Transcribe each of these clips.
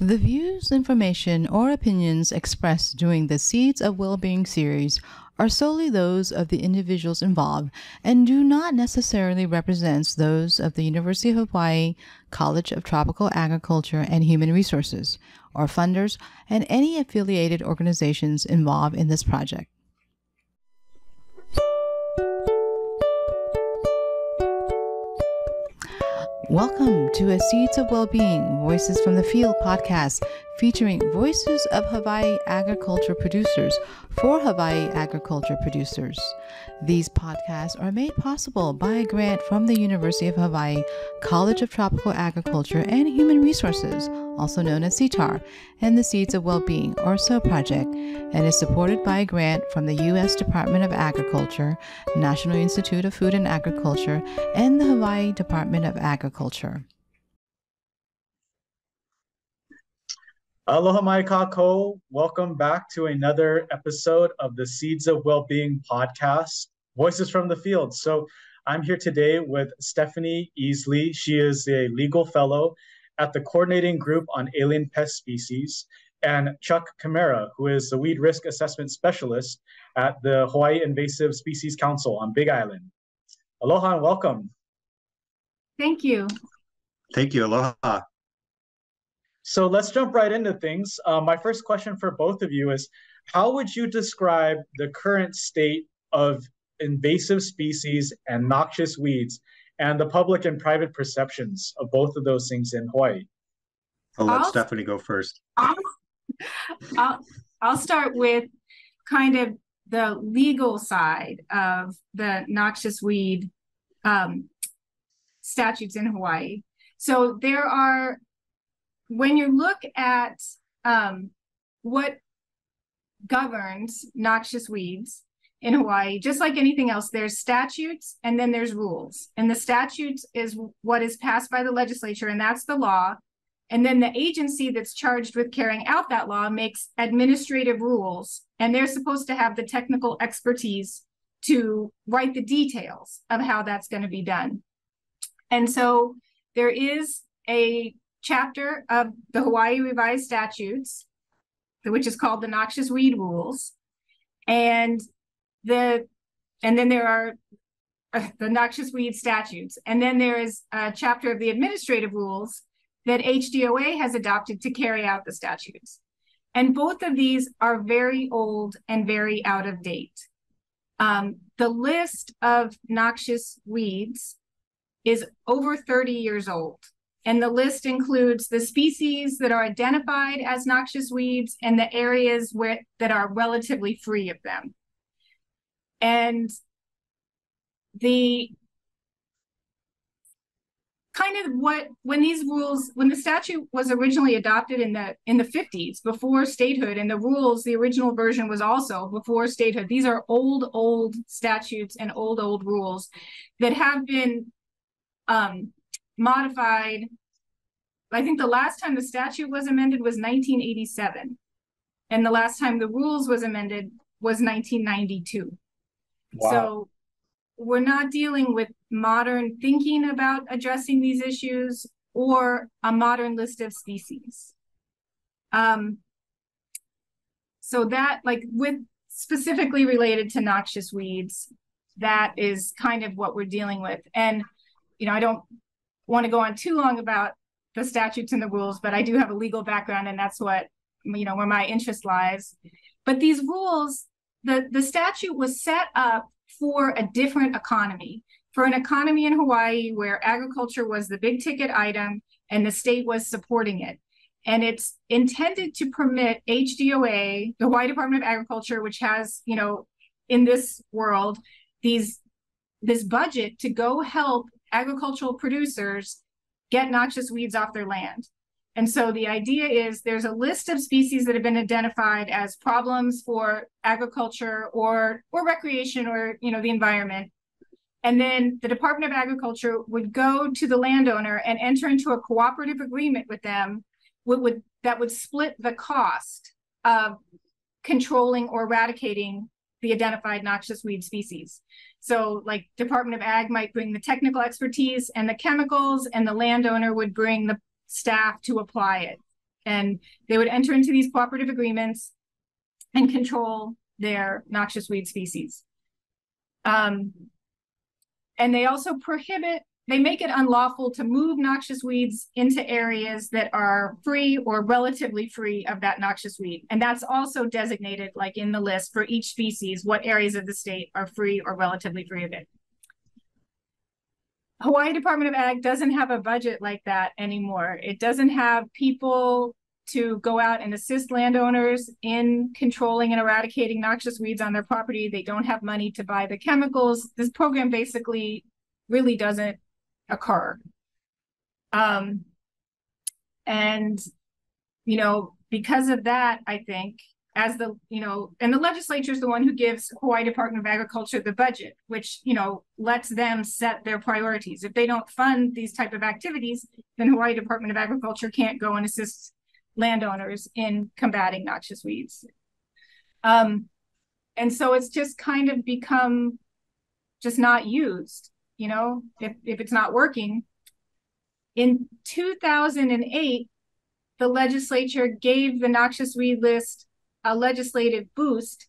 The views, information, or opinions expressed during the Seeds of Wellbeing series are solely those of the individuals involved and do not necessarily represent those of the University of Hawaii College of Tropical Agriculture and Human Resources, or funders, and any affiliated organizations involved in this project. Welcome to a Seeds of Wellbeing Voices from the Field podcast featuring voices of Hawaii agriculture producers for Hawaii agriculture producers. These podcasts are made possible by a grant from the University of Hawaii College of Tropical Agriculture and Human Resources also known as CTAHR, and the Seeds of Wellbeing, or SOW project, and is supported by a grant from the U.S. Department of Agriculture, National Institute of Food and Agriculture, and the Hawaii Department of Agriculture. Aloha mai kako. Welcome back to another episode of the Seeds of Wellbeing podcast, Voices from the Field. So I'm here today with Stephanie Easley. She is a legal fellow at the Coordinating Group on Alien Pest Species, and Chuck Chimera, who is the Weed Risk Assessment Specialist at the Hawaii Invasive Species Council on Big Island. Aloha and welcome. Thank you. Thank you. Aloha. So let's jump right into things. Uh, my first question for both of you is How would you describe the current state of invasive species and noxious weeds and the public and private perceptions of both of those things in Hawaii. I'll let I'll, Stephanie go first. I'll, I'll, I'll start with kind of the legal side of the noxious weed um, statutes in Hawaii. So there are, when you look at um, what governs noxious weeds, in Hawaii, just like anything else, there's statutes and then there's rules. And the statutes is what is passed by the legislature, and that's the law. And then the agency that's charged with carrying out that law makes administrative rules, and they're supposed to have the technical expertise to write the details of how that's going to be done. And so there is a chapter of the Hawaii Revised Statutes, which is called the Noxious Weed Rules. And the and then there are uh, the noxious weed statutes, and then there is a chapter of the administrative rules that HDOA has adopted to carry out the statutes. And both of these are very old and very out of date. Um, the list of noxious weeds is over 30 years old. And the list includes the species that are identified as noxious weeds and the areas where that are relatively free of them. And the kind of what when these rules when the statute was originally adopted in the in the 50s before statehood and the rules the original version was also before statehood these are old old statutes and old old rules that have been um, modified i think the last time the statute was amended was 1987 and the last time the rules was amended was 1992 Wow. So we're not dealing with modern thinking about addressing these issues or a modern list of species. Um, so that like with specifically related to noxious weeds, that is kind of what we're dealing with. And, you know, I don't want to go on too long about the statutes and the rules, but I do have a legal background and that's what, you know, where my interest lies. But these rules the, the statute was set up for a different economy, for an economy in Hawaii where agriculture was the big ticket item and the state was supporting it. And it's intended to permit HDOA, the Hawaii Department of Agriculture, which has, you know, in this world, these this budget to go help agricultural producers get noxious weeds off their land. And so the idea is there's a list of species that have been identified as problems for agriculture or or recreation or you know the environment. And then the Department of Agriculture would go to the landowner and enter into a cooperative agreement with them would, would that would split the cost of controlling or eradicating the identified noxious weed species. So like Department of Ag might bring the technical expertise and the chemicals and the landowner would bring the staff to apply it and they would enter into these cooperative agreements and control their noxious weed species. Um, and they also prohibit, they make it unlawful to move noxious weeds into areas that are free or relatively free of that noxious weed. And that's also designated, like in the list for each species, what areas of the state are free or relatively free of it. Hawaii Department of Ag doesn't have a budget like that anymore. It doesn't have people to go out and assist landowners in controlling and eradicating noxious weeds on their property. They don't have money to buy the chemicals. This program basically really doesn't occur. Um, and, you know, because of that, I think as the, you know, and the legislature is the one who gives Hawaii Department of Agriculture the budget, which, you know, lets them set their priorities. If they don't fund these type of activities, then Hawaii Department of Agriculture can't go and assist landowners in combating noxious weeds. Um, and so it's just kind of become just not used, you know, if, if it's not working. In 2008, the legislature gave the noxious weed list a legislative boost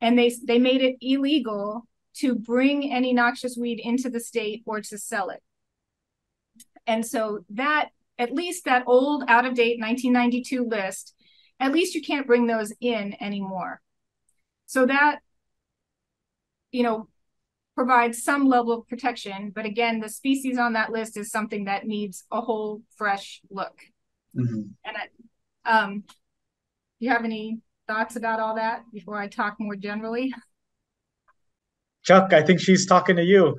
and they they made it illegal to bring any noxious weed into the state or to sell it. And so that at least that old out of date 1992 list, at least you can't bring those in anymore. So that, you know, provides some level of protection. But again, the species on that list is something that needs a whole fresh look. Mm-hmm. And I, um, do you have any thoughts about all that before I talk more generally? Chuck, I think she's talking to you.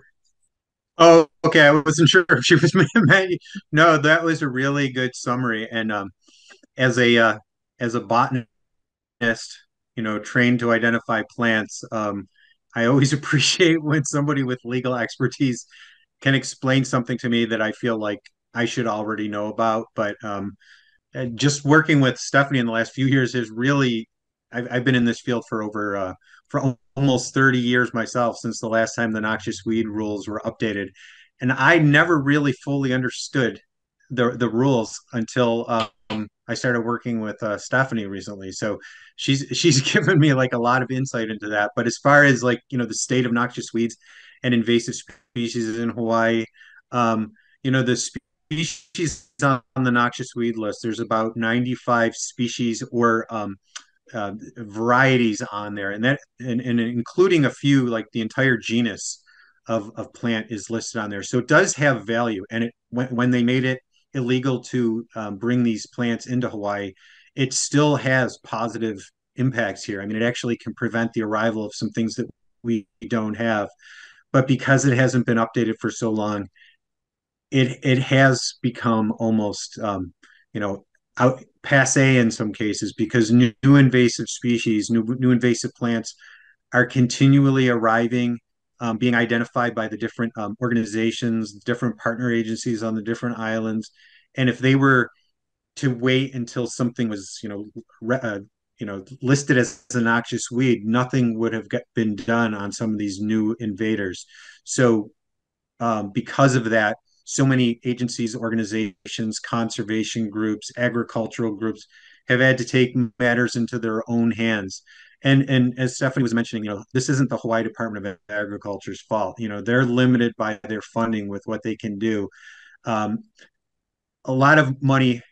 Oh, okay. I wasn't sure if she was No, that was a really good summary. And um, as a uh, as a botanist, you know, trained to identify plants, um, I always appreciate when somebody with legal expertise can explain something to me that I feel like I should already know about. But um, just working with Stephanie in the last few years has really I've, I've been in this field for over uh, for almost 30 years myself since the last time the noxious weed rules were updated and i never really fully understood the the rules until um, i started working with uh, stephanie recently so she's she's given me like a lot of insight into that but as far as like you know the state of noxious weeds and invasive species in hawaii um, you know the species on the noxious weed list there's about 95 species or um, uh, varieties on there, and that and, and including a few like the entire genus of of plant is listed on there. So it does have value, and it when when they made it illegal to um, bring these plants into Hawaii, it still has positive impacts here. I mean, it actually can prevent the arrival of some things that we don't have, but because it hasn't been updated for so long, it it has become almost um, you know out passe in some cases because new, new invasive species, new, new invasive plants are continually arriving, um, being identified by the different um, organizations, different partner agencies on the different islands. And if they were to wait until something was, you know, re- uh, you know, listed as a noxious weed, nothing would have been done on some of these new invaders. So, um, because of that, so many agencies, organizations, conservation groups, agricultural groups have had to take matters into their own hands. And and as Stephanie was mentioning, you know, this isn't the Hawaii Department of Agriculture's fault. You know, they're limited by their funding with what they can do. Um, a lot of money,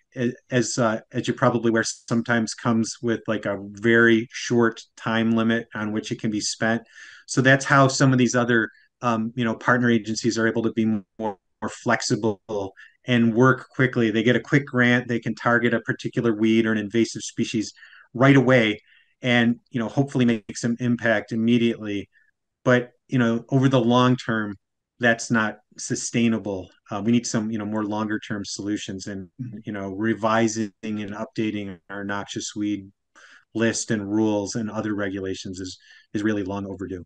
as uh, as you probably aware, sometimes comes with like a very short time limit on which it can be spent. So that's how some of these other um, you know partner agencies are able to be more more flexible and work quickly. They get a quick grant, they can target a particular weed or an invasive species right away and you know hopefully make some impact immediately. But you know over the long term, that's not sustainable. Uh, we need some you know more longer term solutions and you know revising and updating our noxious weed list and rules and other regulations is is really long overdue.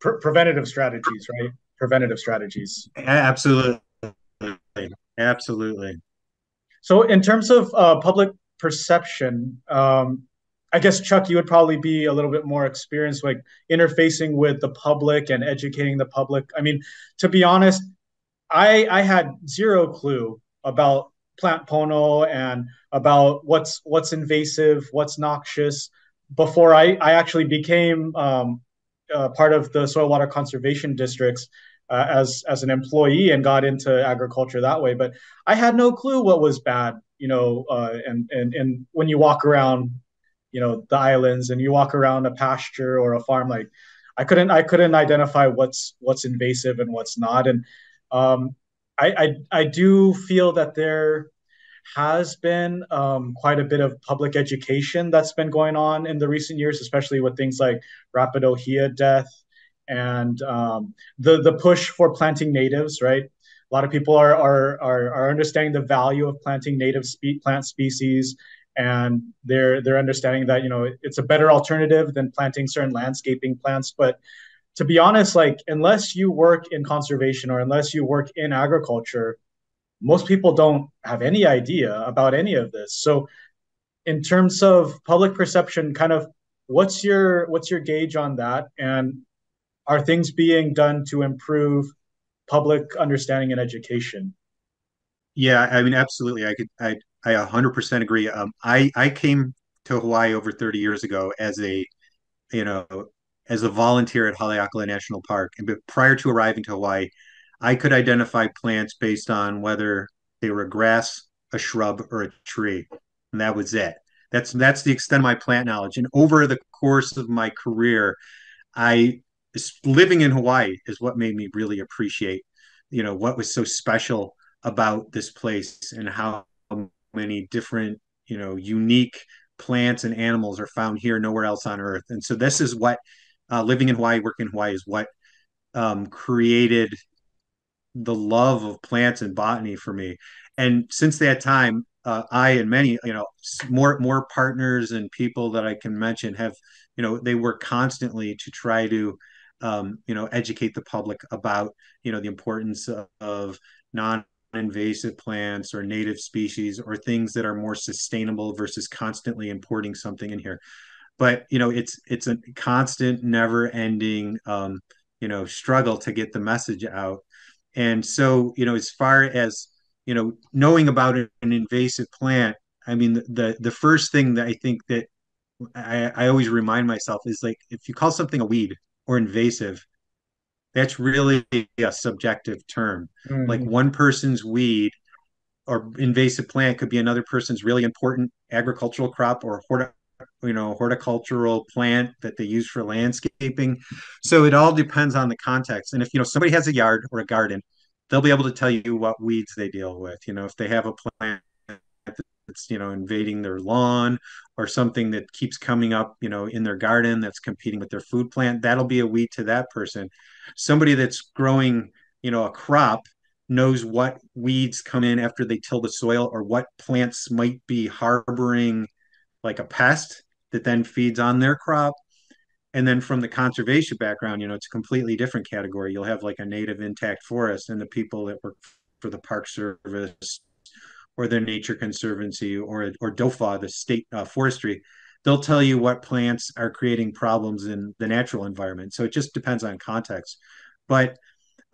Pre- preventative strategies, right? preventative strategies. Absolutely. Absolutely. So, in terms of uh, public perception, um, I guess Chuck, you would probably be a little bit more experienced, like interfacing with the public and educating the public. I mean, to be honest, I I had zero clue about plant pono and about what's what's invasive, what's noxious before I, I actually became um, uh, part of the soil water conservation districts uh, as as an employee and got into agriculture that way. But I had no clue what was bad, you know. Uh, and and and when you walk around, you know, the islands and you walk around a pasture or a farm, like I couldn't I couldn't identify what's what's invasive and what's not. And um, I, I I do feel that there has been um, quite a bit of public education that's been going on in the recent years, especially with things like rapid ohia death and um, the the push for planting natives. Right, a lot of people are are are, are understanding the value of planting native spe- plant species, and they're they're understanding that you know it's a better alternative than planting certain landscaping plants, but to be honest, like unless you work in conservation or unless you work in agriculture, most people don't have any idea about any of this. So, in terms of public perception, kind of what's your what's your gauge on that, and are things being done to improve public understanding and education? Yeah, I mean, absolutely. I could, I, I 100% agree. Um, I, I came to Hawaii over 30 years ago as a, you know, as a volunteer at Haleakala National Park. And prior to arriving to Hawaii, I could identify plants based on whether they were a grass, a shrub, or a tree, and that was it. That's that's the extent of my plant knowledge. And over the course of my career, I living in Hawaii is what made me really appreciate, you know, what was so special about this place and how many different, you know, unique plants and animals are found here nowhere else on earth. And so this is what uh, living in Hawaii, working in Hawaii is what um, created the love of plants and botany for me. And since that time, uh, I and many, you know, more more partners and people that I can mention have, you know, they work constantly to try to, um, you know, educate the public about, you know, the importance of, of non-invasive plants or native species or things that are more sustainable versus constantly importing something in here. But you know, it's it's a constant, never-ending, um, you know, struggle to get the message out and so, you know, as far as you know, knowing about an invasive plant, I mean, the the first thing that I think that I, I always remind myself is like if you call something a weed or invasive, that's really a subjective term. Mm-hmm. Like one person's weed or invasive plant could be another person's really important agricultural crop or horti- you know horticultural plant that they use for landscaping so it all depends on the context and if you know somebody has a yard or a garden they'll be able to tell you what weeds they deal with you know if they have a plant that's you know invading their lawn or something that keeps coming up you know in their garden that's competing with their food plant that'll be a weed to that person. Somebody that's growing you know a crop knows what weeds come in after they till the soil or what plants might be harboring like a pest that then feeds on their crop. And then from the conservation background you know it's a completely different category. You'll have like a native intact forest and the people that work for the park service or the nature conservancy or or DOFAW, the state uh, forestry they'll tell you what plants are creating problems in the natural environment so it just depends on context but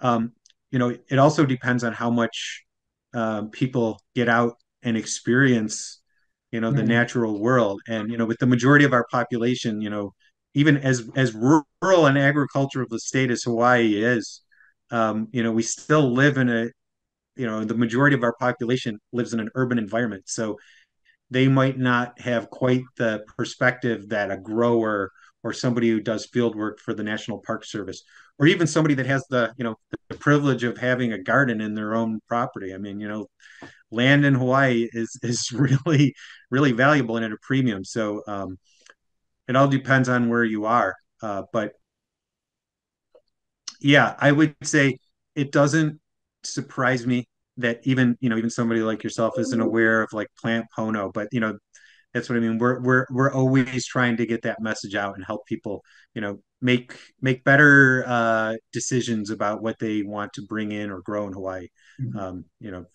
um, you know it also depends on how much um, people get out and experience you know, mm-hmm. the natural world. And, you know, with the majority of our population, you know, even as as rural and agricultural of the state as Hawaii is, um, you know, we still live in a, you know, the majority of our population lives in an urban environment. So they might not have quite the perspective that a grower or somebody who does field work for the National Park Service, or even somebody that has the, you know, the privilege of having a garden in their own property. I mean, you know, land in Hawaii is is really really valuable and at a premium. So um, it all depends on where you are. Uh, but yeah, I would say it doesn't surprise me that even you know even somebody like yourself isn't aware of like plant pono. But you know that's what I mean. We're we're we're always trying to get that message out and help people you know make make better uh, decisions about what they want to bring in or grow in Hawaii. Mm-hmm. Um, you know,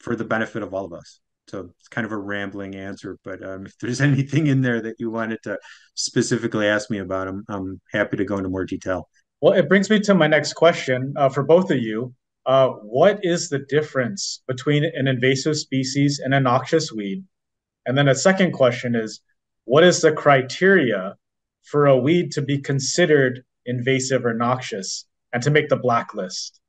for the benefit of all of us. So it's kind of a rambling answer, but um, if there's anything in there that you wanted to specifically ask me about, I'm, I'm happy to go into more detail. Well, it brings me to my next question uh, for both of you. Uh, what is the difference between an invasive species and a noxious weed? And then a second question is, what is the criteria for a weed to be considered invasive or noxious and to make the blacklist?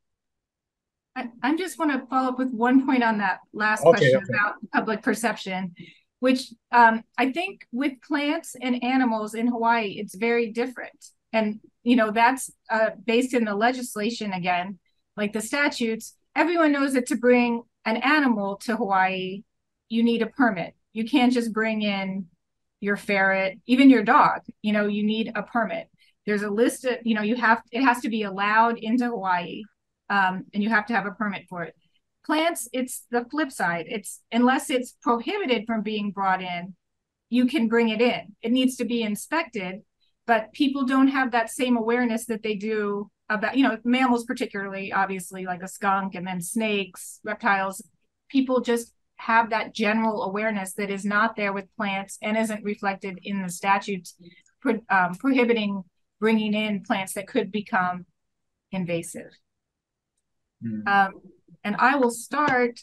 I, I just want to follow up with one point on that last okay, question okay. about public perception, which um, I think with plants and animals in Hawaii, it's very different. And, you know, that's uh, based in the legislation again, like the statutes. Everyone knows that to bring an animal to Hawaii, you need a permit. You can't just bring in your ferret, even your dog, you know, you need a permit. There's a list of, you know, you have, it has to be allowed into Hawaii um, and you have to have a permit for it. Plants, it's the flip side. It's unless it's prohibited from being brought in, you can bring it in. It needs to be inspected, but people don't have that same awareness that they do about, you know, mammals, particularly, obviously, like a skunk and then snakes, reptiles. People just have that general awareness that is not there with plants and isn't reflected in the statutes pro- um, prohibiting bringing in plants that could become invasive. Mm. Um, and I will start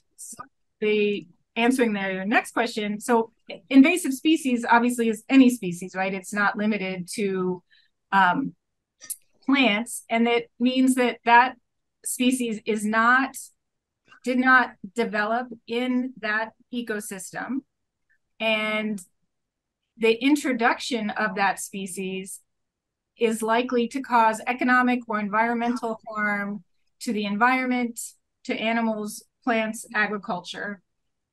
the answering the next question. So invasive species obviously is any species, right? It's not limited to um, plants, and that means that that species is not did not develop in that ecosystem, and the introduction of that species is likely to cause economic or environmental harm to the environment, to animals, plants, agriculture.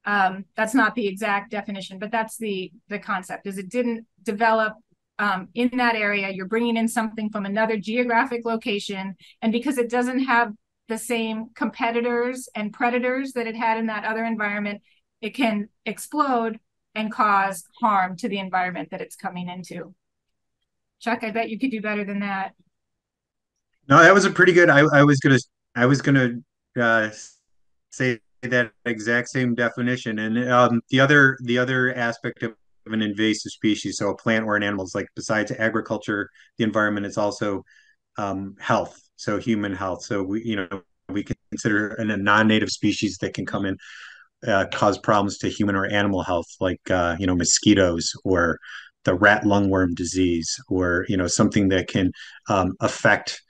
Um, that's not the exact definition, but that's the the concept. Is it didn't develop um, in that area? You're bringing in something from another geographic location, and because it doesn't have the same competitors and predators that it had in that other environment, it can explode and cause harm to the environment that it's coming into. Chuck, I bet you could do better than that. No, that was a pretty good. I, I was gonna I was gonna uh, say that exact same definition, and um, the other the other aspect of an invasive species, so a plant or an animal, is like besides agriculture, the environment is also um, health, so human health. So we you know we consider a non-native species that can come in uh, cause problems to human or animal health, like uh, you know mosquitoes or the rat lungworm disease, or you know something that can um, affect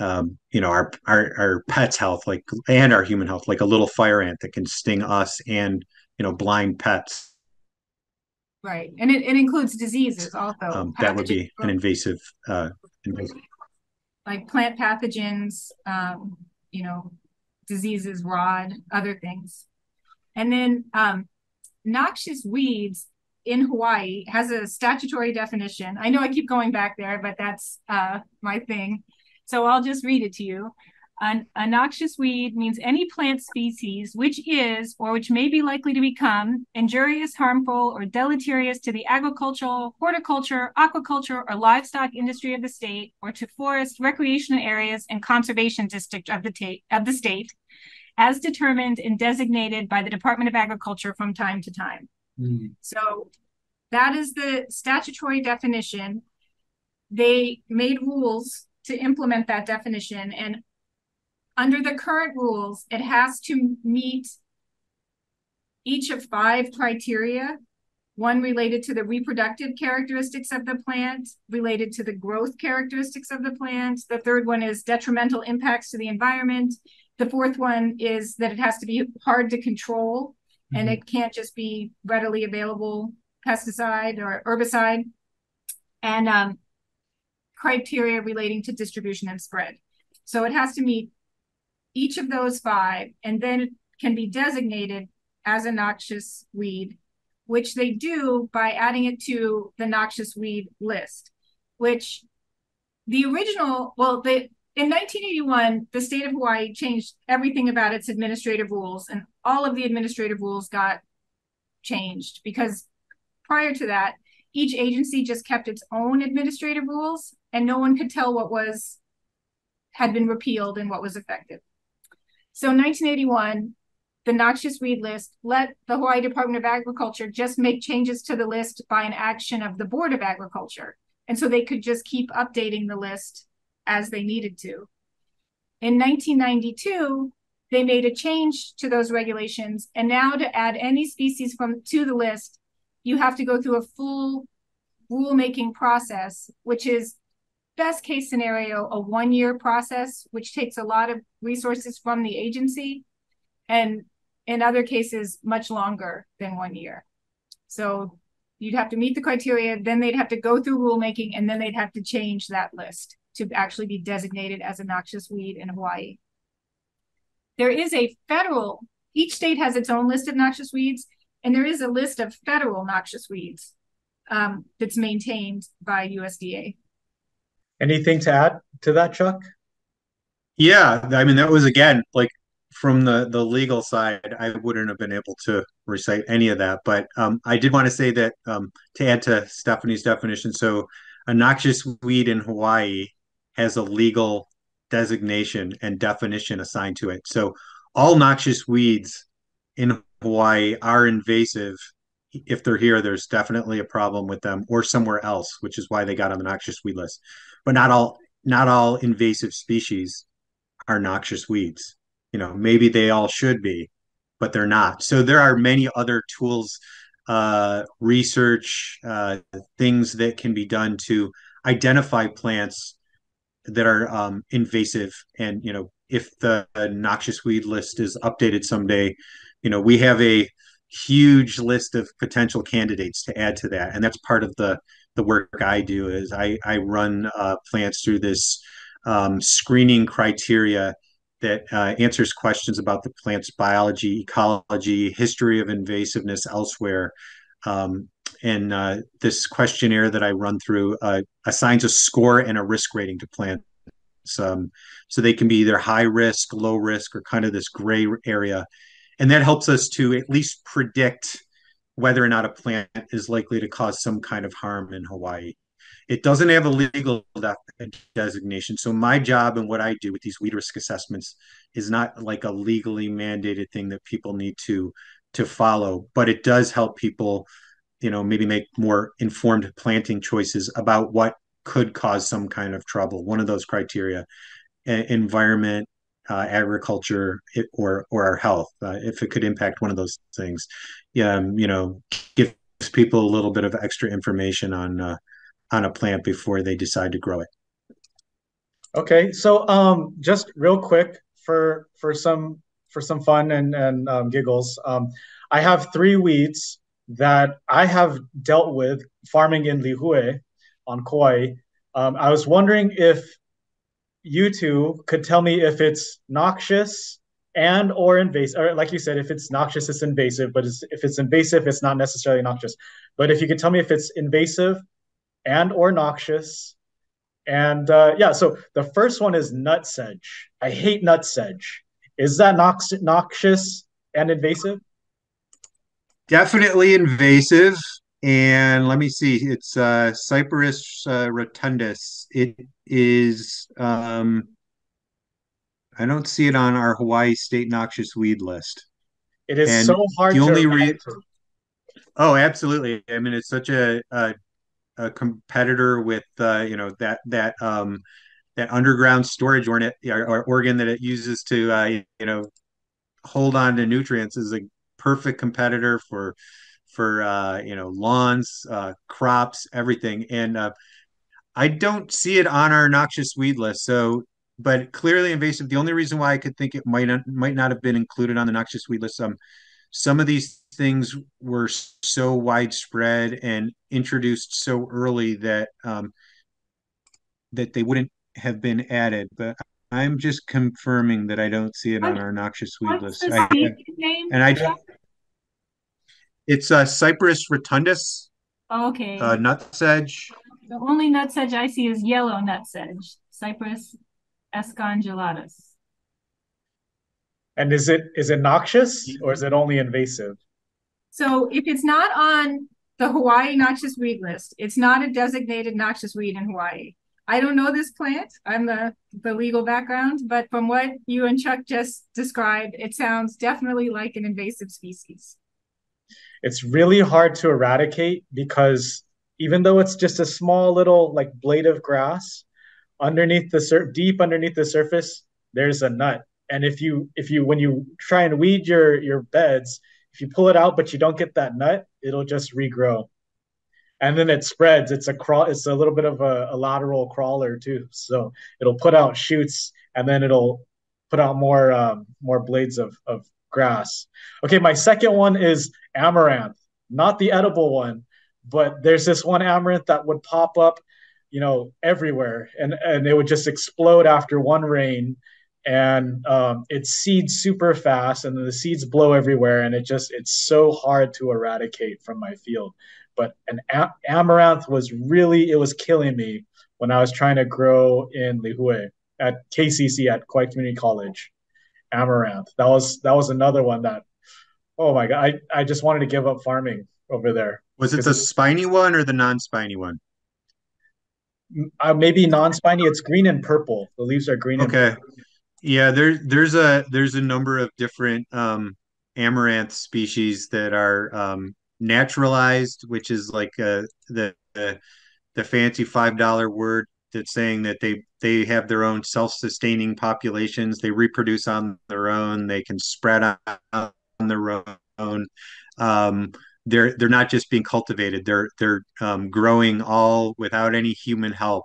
um, you know our, our our pets health like and our human health like a little fire ant that can sting us and you know blind pets right and it, it includes diseases also um, that would be an invasive uh invasive like plant pathogens um you know diseases rod other things and then um noxious weeds in Hawaii has a statutory definition. I know I keep going back there, but that's uh, my thing. So I'll just read it to you. An, a noxious weed means any plant species which is or which may be likely to become injurious, harmful, or deleterious to the agricultural, horticulture, aquaculture, or livestock industry of the state, or to forest, recreation areas, and conservation district of the, ta- of the state, as determined and designated by the Department of Agriculture from time to time. Mm. So that is the statutory definition. They made rules to implement that definition. And under the current rules, it has to meet each of five criteria one related to the reproductive characteristics of the plant, related to the growth characteristics of the plant. The third one is detrimental impacts to the environment. The fourth one is that it has to be hard to control mm-hmm. and it can't just be readily available pesticide or herbicide. And um, criteria relating to distribution and spread. So it has to meet each of those five and then can be designated as a noxious weed, which they do by adding it to the noxious weed list, which the original, well, the in 1981, the state of Hawaii changed everything about its administrative rules, and all of the administrative rules got changed because prior to that, each agency just kept its own administrative rules and no one could tell what was had been repealed and what was effective. So in 1981, the noxious weed list let the Hawaii Department of Agriculture just make changes to the list by an action of the Board of Agriculture. And so they could just keep updating the list as they needed to. In 1992, they made a change to those regulations. And now to add any species from to the list, you have to go through a full rulemaking process, which is best case scenario, a one year process, which takes a lot of resources from the agency. And in other cases, much longer than one year. So you'd have to meet the criteria, then they'd have to go through rulemaking, and then they'd have to change that list to actually be designated as a noxious weed in Hawaii. There is a federal, each state has its own list of noxious weeds, and there is a list of federal noxious weeds um, that's maintained by USDA. Anything to add to that, Chuck? Yeah, I mean that was again like from the the legal side, I wouldn't have been able to recite any of that. But um, I did want to say that um, to add to Stephanie's definition, so a noxious weed in Hawaii has a legal designation and definition assigned to it. So all noxious weeds in Hawaii are invasive. If they're here, there's definitely a problem with them, or somewhere else, which is why they got on the noxious weed list. But not all not all invasive species are noxious weeds. You know, maybe they all should be, but they're not. So there are many other tools, uh, research, uh, things that can be done to identify plants that are um, invasive and you know if the noxious weed list is updated someday you know we have a huge list of potential candidates to add to that and that's part of the the work i do is i i run uh, plants through this um, screening criteria that uh, answers questions about the plant's biology ecology history of invasiveness elsewhere um, and uh, this questionnaire that I run through uh, assigns a score and a risk rating to plants. Um, so they can be either high risk, low risk, or kind of this gray area. And that helps us to at least predict whether or not a plant is likely to cause some kind of harm in Hawaii. It doesn't have a legal designation. So my job and what I do with these weed risk assessments is not like a legally mandated thing that people need to to follow, but it does help people you know maybe make more informed planting choices about what could cause some kind of trouble one of those criteria environment uh, agriculture or or our health uh, if it could impact one of those things um, you know gives people a little bit of extra information on uh, on a plant before they decide to grow it okay so um just real quick for for some for some fun and and um, giggles um i have three weeds that I have dealt with farming in Lihue on Kauai. Um, I was wondering if you two could tell me if it's noxious and or invasive or like you said if it's noxious it's invasive but it's, if it's invasive it's not necessarily noxious but if you could tell me if it's invasive and or noxious and uh, yeah so the first one is nutsedge i hate nutsedge is that nox- noxious and invasive definitely invasive. And let me see, it's uh, uh, rotundus. It is, um, I don't see it on our Hawaii state noxious weed list. It is and so hard the only re- Oh, absolutely. I mean, it's such a, a, a competitor with, uh, you know, that, that, um, that underground storage organ, or organ that it uses to, uh, you know, hold on to nutrients is a perfect competitor for for uh, you know lawns, uh, crops, everything. And uh, I don't see it on our noxious weed list. So, but clearly invasive. The only reason why I could think it might not, might not have been included on the noxious weed list. Um, some of these things were so widespread and introduced so early that um, that they wouldn't have been added. But I'm just confirming that I don't see it on our noxious weed list. I, and I it's uh, Cyperus rotundus. okay. Uh, nutsedge. The only nutsedge I see is yellow nutsedge, Cyperus esculentus. And is it is it noxious or is it only invasive? So if it's not on the Hawaii noxious weed list, it's not a designated noxious weed in Hawaii. I don't know this plant. I'm the, the legal background, but from what you and Chuck just described, it sounds definitely like an invasive species. It's really hard to eradicate because even though it's just a small little like blade of grass, underneath the sur- deep underneath the surface, there's a nut and if you if you when you try and weed your your beds, if you pull it out but you don't get that nut, it'll just regrow. And then it spreads. It's a crawl. It's a little bit of a, a lateral crawler too. So it'll put out shoots, and then it'll put out more um, more blades of of grass. Okay, my second one is amaranth, not the edible one, but there's this one amaranth that would pop up, you know, everywhere, and and it would just explode after one rain, and um, it seeds super fast, and then the seeds blow everywhere, and it just it's so hard to eradicate from my field. But an a- amaranth was really it was killing me when I was trying to grow in Lihue at KCC at Kauai Community College. Amaranth. That was that was another one that oh my god, I, I just wanted to give up farming over there. Was it the spiny one or the non-spiny one? Uh, maybe non-spiny. It's green and purple. The leaves are green. Okay. Yeah, there there's a there's a number of different um, amaranth species that are um, naturalized, which is like uh, the, the the fancy five dollar word that's saying that they they have their own self-sustaining populations. They reproduce on their own. They can spread on their own. Um, they're they're not just being cultivated. They're they're um, growing all without any human help.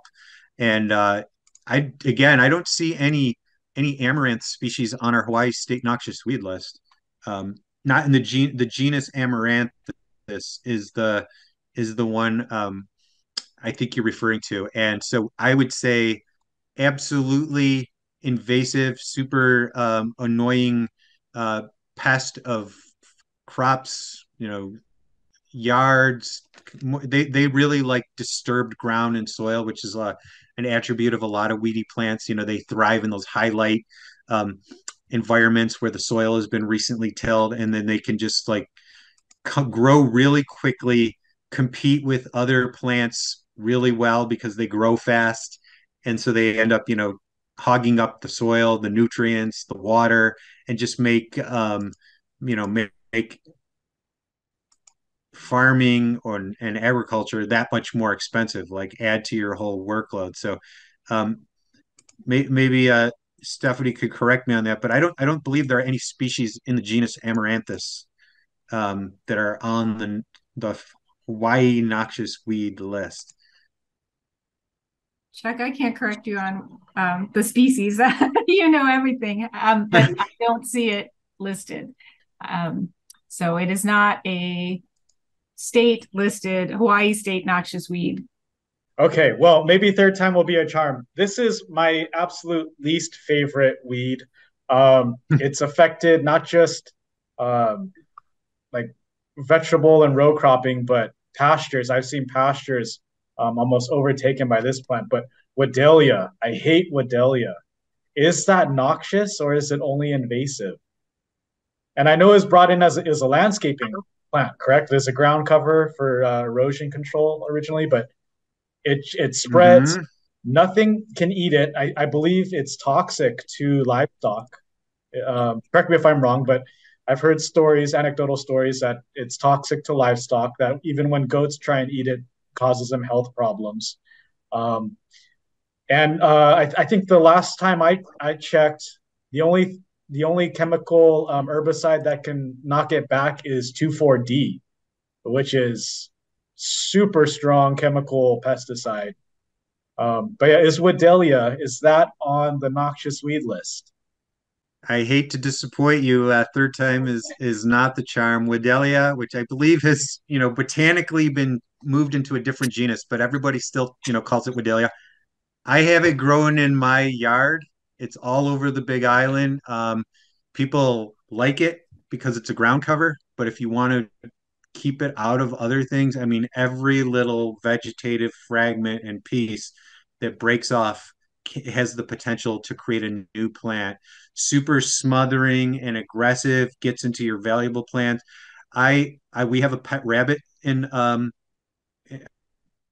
And uh, I again, I don't see any any amaranth species on our Hawaii state noxious weed list. Um, not in the gen- the genus Amaranthus is the is the one um, I think you're referring to. And so I would say absolutely invasive, super um, annoying uh, pest of crops, you know, yards. They, they really like disturbed ground and soil, which is uh, an attribute of a lot of weedy plants. You know, they thrive in those highlight um, environments where the soil has been recently tilled, and then they can just like grow really quickly, compete with other plants really well because they grow fast and so they end up you know hogging up the soil the nutrients the water and just make um you know make, make farming or and agriculture that much more expensive like add to your whole workload so um may, maybe uh stephanie could correct me on that but i don't i don't believe there are any species in the genus amaranthus um that are on the the hawaii noxious weed list Chuck, I can't correct you on um, the species. you know everything, um, but I don't see it listed. Um, so it is not a state listed Hawaii state noxious weed. Okay, well, maybe third time will be a charm. This is my absolute least favorite weed. Um, it's affected not just um, like vegetable and row cropping, but pastures. I've seen pastures um, almost overtaken by this plant. But Wedelia, I hate Wedelia. Is that noxious or is it only invasive? And I know it's brought in as, as a landscaping plant, correct? There's a ground cover for uh, erosion control originally, but it it spreads. Mm-hmm. Nothing can eat it. I, I believe it's toxic to livestock. Um, correct me if I'm wrong, but I've heard stories, anecdotal stories, that it's toxic to livestock. That even when goats try and eat it, causes them health problems. Um, and uh, I, I, think the last time I, I checked, the only the only chemical um, herbicide that can knock it back is 2,4-D, which is super strong chemical pesticide. Um, but yeah, is Wedelia, is that on the noxious weed list? I hate to disappoint you. Uh, third time is is not the charm. Wedelia, which I believe has you know botanically been moved into a different genus, but everybody still you know calls it Wedelia. I have it growing in my yard. It's all over the Big Island. Um, people like it because it's a ground cover, but if you want to keep it out of other things, I mean, every little vegetative fragment and piece that breaks off has the potential to create a new plant. Super smothering and aggressive gets into your valuable plant. I, I we have a pet rabbit in um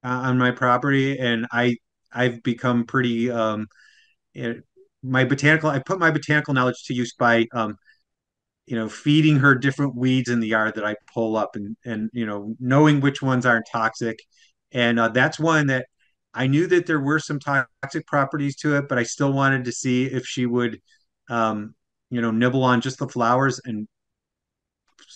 on my property, and I I've become pretty um eh, my botanical I put my botanical knowledge to use by um you know feeding her different weeds in the yard that I pull up and and you know knowing which ones aren't toxic and uh, that's one that I knew that there were some toxic properties to it, but I still wanted to see if she would um, you know, nibble on just the flowers and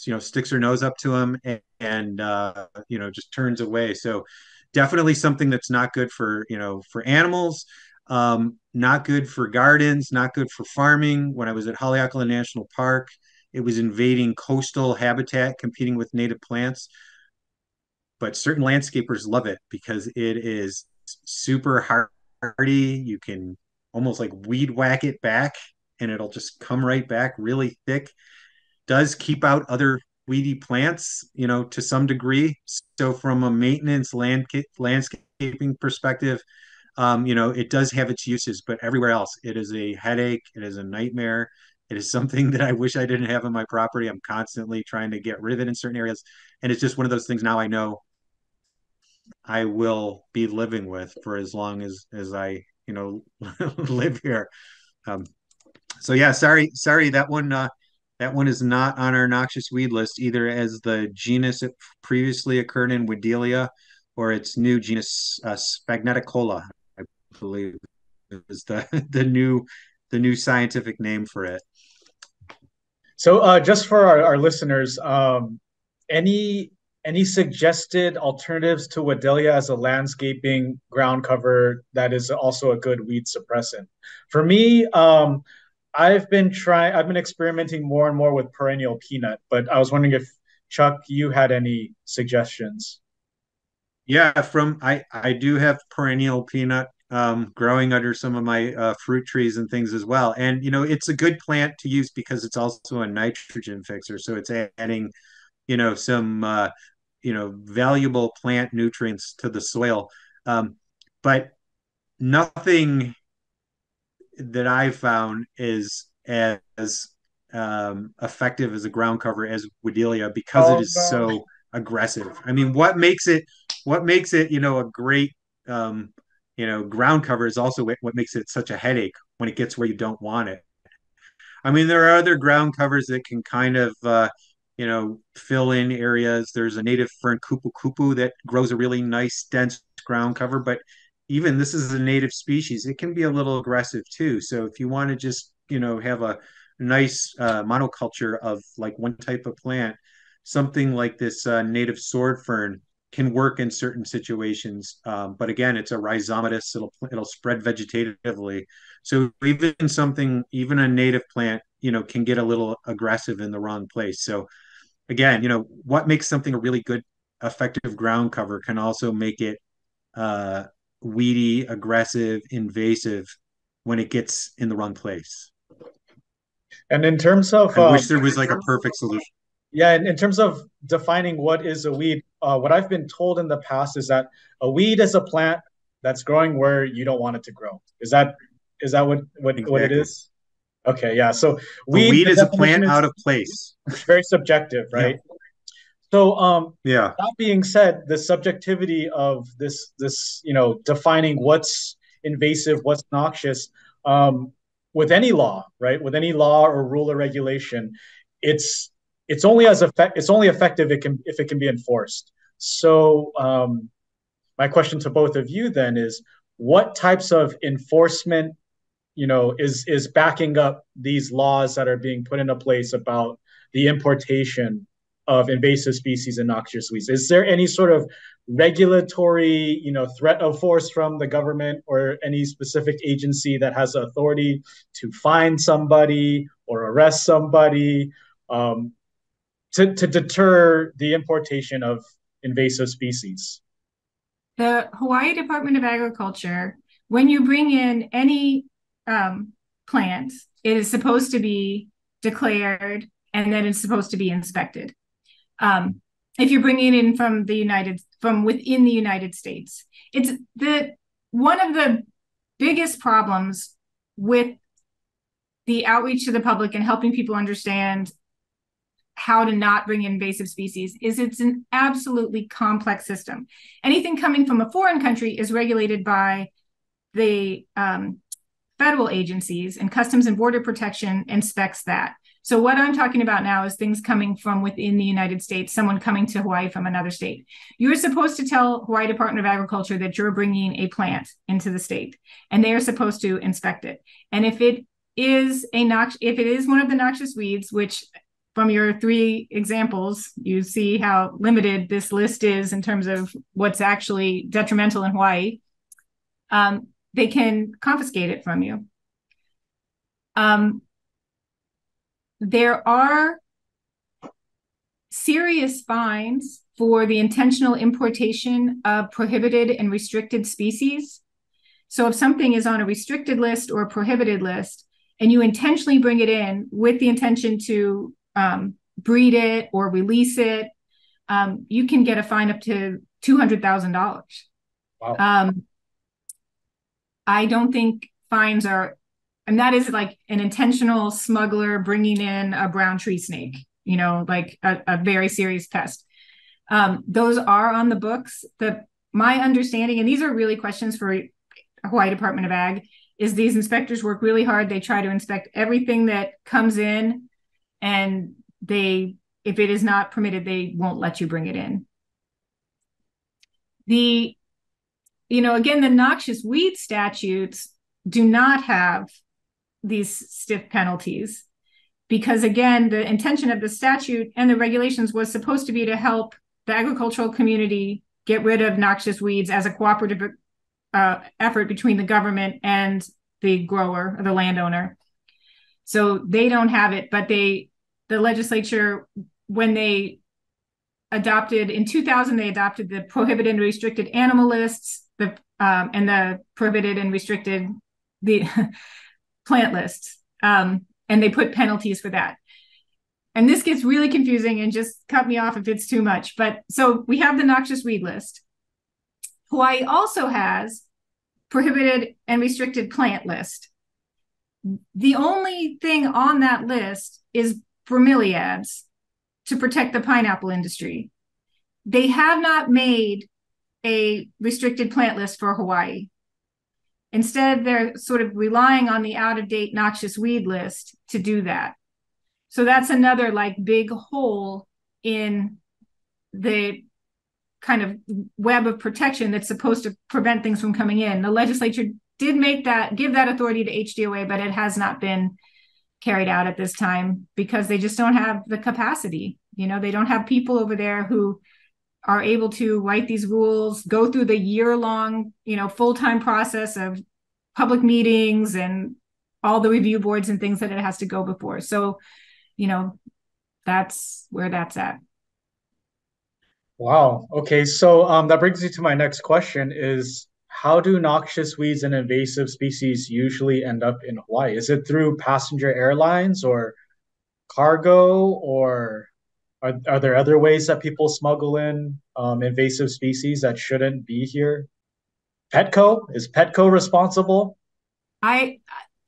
you know sticks her nose up to them and, and uh, you know just turns away. So definitely something that's not good for you know for animals. Um, not good for gardens, not good for farming. When I was at Haleakala National Park, it was invading coastal habitat, competing with native plants. But certain landscapers love it because it is super hardy. You can almost like weed whack it back and it'll just come right back really thick. Does keep out other weedy plants, you know, to some degree. So from a maintenance land landscaping perspective, um, you know, it does have its uses, but everywhere else, it is a headache. It is a nightmare. It is something that I wish I didn't have on my property. I'm constantly trying to get rid of it in certain areas. And it's just one of those things now I know I will be living with for as long as, as I, you know, live here. Um, so yeah, sorry, sorry, that one, uh, that one is not on our noxious weed list either as the genus it previously occurred in Wedelia or its new genus uh, Sphagneticola, I believe is the the new the new scientific name for it. So uh, just for our, our listeners, um, any any suggested alternatives to Wedelia as a landscaping ground cover that is also a good weed suppressant? For me, um, I've been trying. I've been experimenting more and more with perennial peanut, but I was wondering if Chuck, you had any suggestions. Yeah, from I I do have perennial peanut um, growing under some of my uh, fruit trees and things as well. And you know, it's a good plant to use because it's also a nitrogen fixer. So it's adding, you know, some uh, you know valuable plant nutrients to the soil. Um, but nothing that I found is as um, effective as a ground cover as Wedelia because oh, it is so aggressive. I mean, what makes it what makes it you know a great um, you know ground cover is also what makes it such a headache when it gets where you don't want it. I mean, there are other ground covers that can kind of uh, you know fill in areas. There's a native fern kupu kupu that grows a really nice dense ground cover, but even this is a native species, it can be a little aggressive too. So if you want to just you know have a nice uh, monoculture of like one type of plant, something like this uh, native sword fern can work in certain situations. Um, but again, it's a rhizomatous; it'll it'll spread vegetatively. So even something, even a native plant, you know, can get a little aggressive in the wrong place. So again, you know, what makes something a really good, effective ground cover can also make it uh, weedy, aggressive, invasive when it gets in the wrong place. And in terms of, I um, wish there was like a perfect solution. Yeah, in, in terms of defining what is a weed, uh, what I've been told in the past is that a weed is a plant that's growing where you don't want it to grow. Is that is that what what, exactly. what it is? Okay, yeah. So weed, weed is a plant is out of place. Very subjective, right? Yeah. So um yeah. That being said, the subjectivity of this this you know defining what's invasive, what's noxious, um, with any law, right? With any law or rule or regulation, it's it's only as effect it's only effective it can if it can be enforced. So um, my question to both of you then is what types of enforcement you know is is backing up these laws that are being put into place about the importation of invasive species and noxious weeds? Is there any sort of regulatory you know threat of force from the government or any specific agency that has authority to find somebody or arrest somebody um, to, to deter the importation of invasive species? The Hawaii Department of Agriculture, when you bring in any um, plant, it is supposed to be declared and then it's supposed to be inspected. Um, if you're bringing it in from the United from within the United States, it's the one of the biggest problems with the outreach to the public and helping people understand how to not bring invasive species is it's an absolutely complex system. Anything coming from a foreign country is regulated by the um, federal agencies, and Customs and Border Protection inspects that. So what I'm talking about now is things coming from within the United States, someone coming to Hawaii from another state. You're supposed to tell Hawaii Department of Agriculture that you're bringing a plant into the state, and they are supposed to inspect it. And if it is a nox if it is one of the noxious weeds, which from your three examples, you see how limited this list is in terms of what's actually detrimental in Hawaii. Um, they can confiscate it from you. Um, there are serious fines for the intentional importation of prohibited and restricted species. So if something is on a restricted list or a prohibited list, and you intentionally bring it in with the intention to um, breed it or release it, um, you can get a fine up to two hundred thousand dollars. Wow. Um, I don't think fines are, and that is like an intentional smuggler bringing in a brown tree snake. You know, like a, a very serious pest. Um, those are on the books. The my understanding, and these are really questions for Hawaii Department of Ag, is these inspectors work really hard. They try to inspect everything that comes in, and they, if it is not permitted, they won't let you bring it in. The, you know, again, the noxious weed statutes do not have these stiff penalties because again the intention of the statute and the regulations was supposed to be to help the agricultural community get rid of noxious weeds as a cooperative uh, effort between the government and the grower or the landowner. So they don't have it, but they, the legislature, when they adopted in 2000, they adopted the prohibited and restricted animal lists, the um, and the prohibited and restricted the plant lists, um, and they put penalties for that and this gets really confusing and just cut me off if it's too much. But so we have the noxious weed list. Hawaii also has prohibited and restricted plant list. The only thing on that list is bromeliads to protect the pineapple industry. They have not made a restricted plant list for Hawaii. Instead, they're sort of relying on the out of date noxious weed list to do that. So that's another like big hole in the kind of web of protection that's supposed to prevent things from coming in. The legislature did make that give that authority to HDOA, but it has not been carried out at this time because they just don't have the capacity. You know, they don't have people over there who are able to write these rules, go through the year long, you know, full time process of public meetings and all the review boards and things that it has to go before. So you know, that's where that's at. Wow. Okay. So um, that brings me to my next question is how do noxious weeds and invasive species usually end up in Hawaii? Is it through passenger airlines or cargo or are, are there other ways that people smuggle in um, invasive species that shouldn't be here? Petco is Petco responsible? I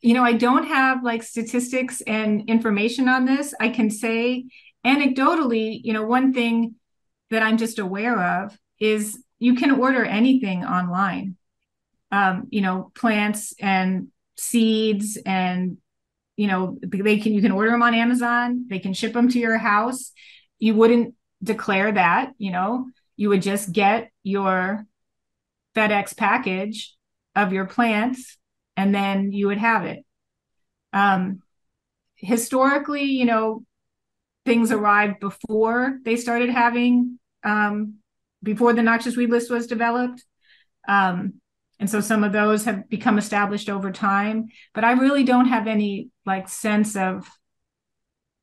you know, I don't have like statistics and information on this. I can say anecdotally, you know, one thing that I'm just aware of is you can order anything online. Um, you know, plants and seeds and you know, they can you can order them on Amazon, they can ship them to your house. You wouldn't declare that, you know, you would just get your FedEx package of your plants and then you would have it. Um, historically, you know, things arrived before they started having, um, before the noxious weed list was developed. Um, and so some of those have become established over time, but I really don't have any like sense of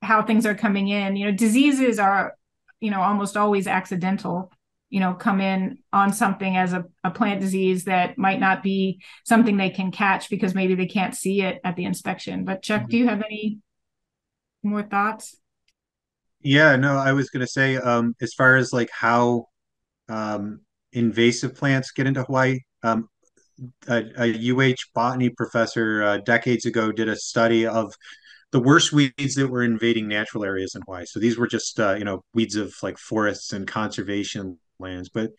how things are coming in. You know, diseases are, you know, almost always accidental you know come in on something as a, a plant disease that might not be something they can catch because maybe they can't see it at the inspection but chuck mm-hmm. do you have any more thoughts yeah no i was going to say um, as far as like how um, invasive plants get into hawaii um, a, a, uh botany professor uh, decades ago did a study of the worst weeds that were invading natural areas in Hawaii. So these were just uh, you know weeds of like forests and conservation lands, but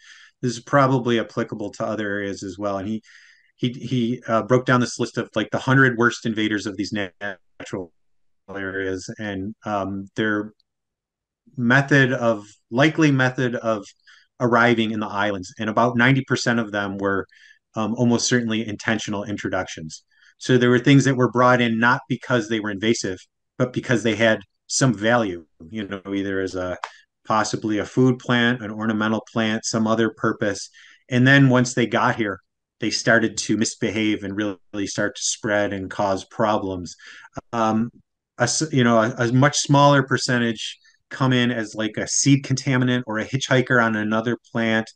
this is probably applicable to other areas as well. And he he he uh, broke down this list of like the hundred worst invaders of these natural areas and um, their method of likely method of arriving in the islands, and about ninety percent of them were um, almost certainly intentional introductions. So there were things that were brought in not because they were invasive, but because they had some value, you know, either as a possibly a food plant, an ornamental plant, some other purpose. And then once they got here, they started to misbehave and really start to spread and cause problems. Um, a, you know, a, a much smaller percentage come in as like a seed contaminant or a hitchhiker on another plant.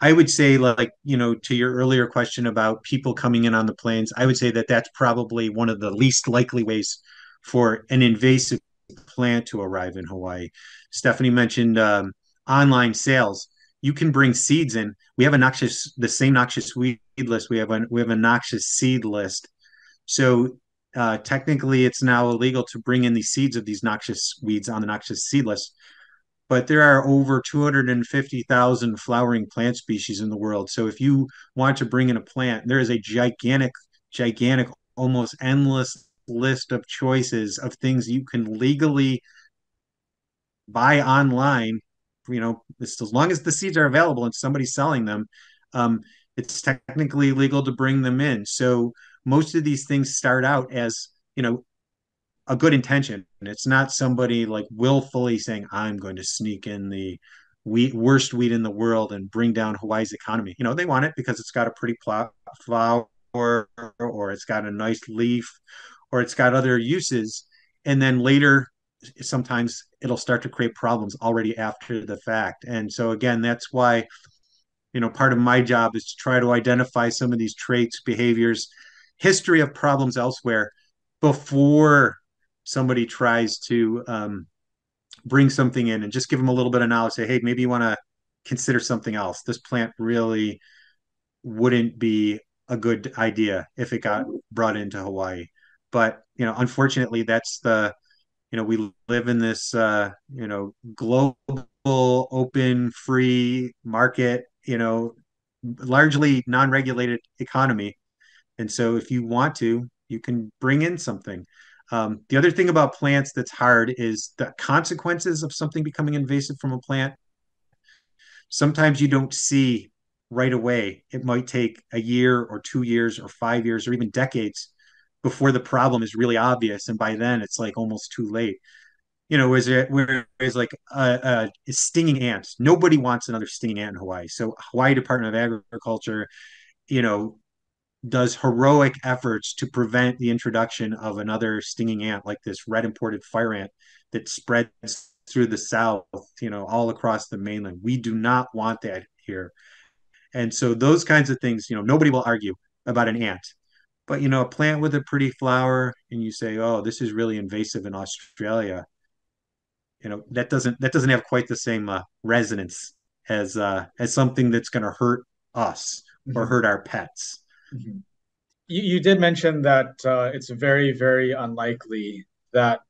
I would say, like, you know, to your earlier question about people coming in on the planes, I would say that that's probably one of the least likely ways for an invasive plant to arrive in Hawaii. Stephanie mentioned um, online sales. You can bring seeds in. We have a noxious, the same noxious weed list. We have a we have a noxious seed list. So uh, technically, it's now illegal to bring in these seeds of these noxious weeds on the noxious seed list. But there are over 250,000 flowering plant species in the world. So if you want to bring in a plant, there is a gigantic, gigantic, almost endless list of choices of things you can legally buy online you know as long as the seeds are available and somebody's selling them um, it's technically legal to bring them in so most of these things start out as you know a good intention. It's not somebody like willfully saying i'm going to sneak in the wheat, worst wheat in the world and bring down hawaii's economy. You know they want it because it's got a pretty pl- flower or it's got a nice leaf or it's got other uses. And then later sometimes it'll start to create problems already after the fact. And so again that's why you know part of my job is to try to identify some of these traits behaviors history of problems elsewhere before somebody tries to um, bring something in and just give them a little bit of knowledge say hey maybe you want to consider something else. This plant really wouldn't be a good idea if it got brought into hawaii. But you know unfortunately that's the you know we live in this uh you know global open free market you know largely non-regulated economy. And so if you want to you can bring in something um, the other thing about plants that's hard is the consequences of something becoming invasive from a plant sometimes you don't see right away it might take a year or two years or five years or even decades before the problem is really obvious, and by then it's like almost too late. You know, whereas, whereas like a, a stinging ant, nobody wants another stinging ant in Hawaii. So Hawaii Department of Agriculture, you know, does heroic efforts to prevent the introduction of another stinging ant like this red imported fire ant that spreads through the south you know all across the mainland we do not want that here and so those kinds of things you know nobody will argue about an ant but you know, a plant with a pretty flower, and you say, "Oh, this is really invasive in Australia." You know, that doesn't that doesn't have quite the same uh, resonance as uh, as something that's going to hurt us or mm-hmm. hurt our pets. Mm-hmm. You, you did mention that uh, it's very very unlikely that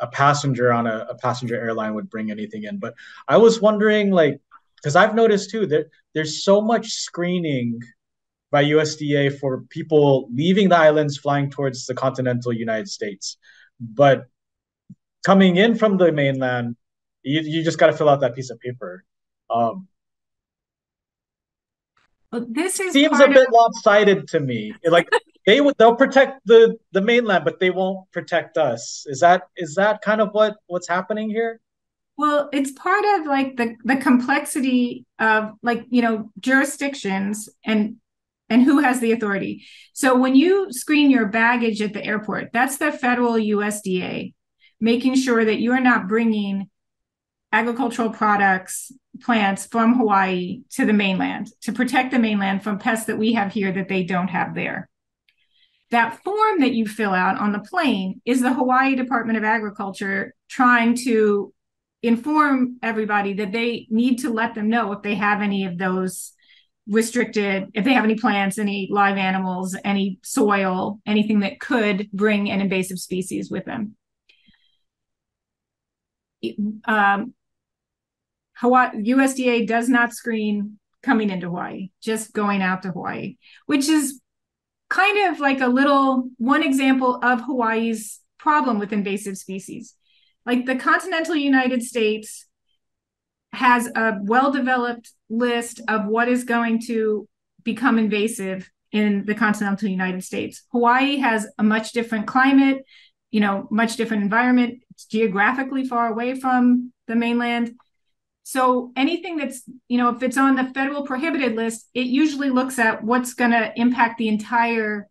a passenger on a, a passenger airline would bring anything in. But I was wondering, like, because I've noticed too that there's so much screening by USDA for people leaving the islands flying towards the continental United States. But coming in from the mainland, you, you just got to fill out that piece of paper. Um, well, this is seems a bit of... lopsided to me. Like they would they'll protect the the mainland, but they won't protect us. Is that is that kind of what what's happening here? Well, it's part of like the the complexity of like you know jurisdictions and and who has the authority. So when you screen your baggage at the airport, that's the federal USDA making sure that you are not bringing agricultural products, plants from Hawaii to the mainland to protect the mainland from pests that we have here that they don't have there. That form that you fill out on the plane is the Hawaii Department of Agriculture trying to inform everybody that they need to let them know if they have any of those restricted if they have any plants any live animals any soil anything that could bring an invasive species with them um, Hawaii, USDA does not screen coming into Hawaii, just going out to Hawaii, which is kind of like a little one example of Hawaii's problem with invasive species. Like the continental United States has a well developed list of what is going to become invasive in the continental United States. Hawaii has a much different climate, you know, much different environment. It's geographically far away from the mainland. So anything that's, you know, if it's on the federal prohibited list, it usually looks at what's going to impact the entire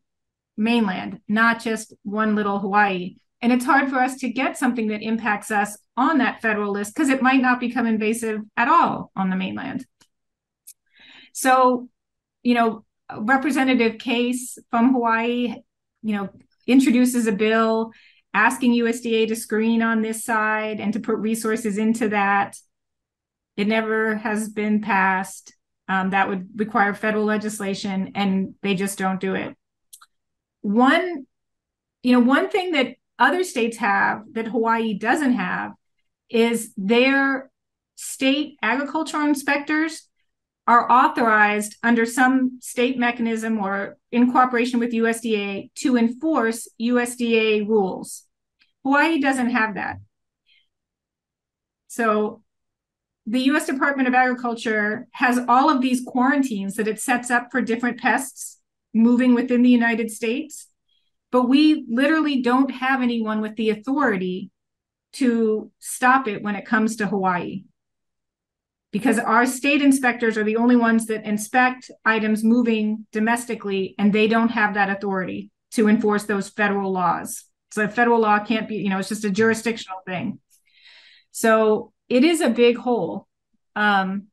mainland, not just one little Hawaii. And it's hard for us to get something that impacts us on that federal list because it might not become invasive at all on the mainland. So, you know, Representative Case from Hawaii, you know, introduces a bill asking USDA to screen on this side and to put resources into that. It never has been passed. Um, that would require federal legislation, and they just don't do it. One, you know, one thing that other states have that Hawaii doesn't have is their state agricultural inspectors are authorized under some state mechanism or in cooperation with USDA to enforce USDA rules. Hawaii doesn't have that. So the US Department of Agriculture has all of these quarantines that it sets up for different pests moving within the United States. But we literally don't have anyone with the authority to stop it when it comes to Hawaii because our state inspectors are the only ones that inspect items moving domestically and they don't have that authority to enforce those federal laws so federal law can't be you know it's just a jurisdictional thing so it is a big hole. Um,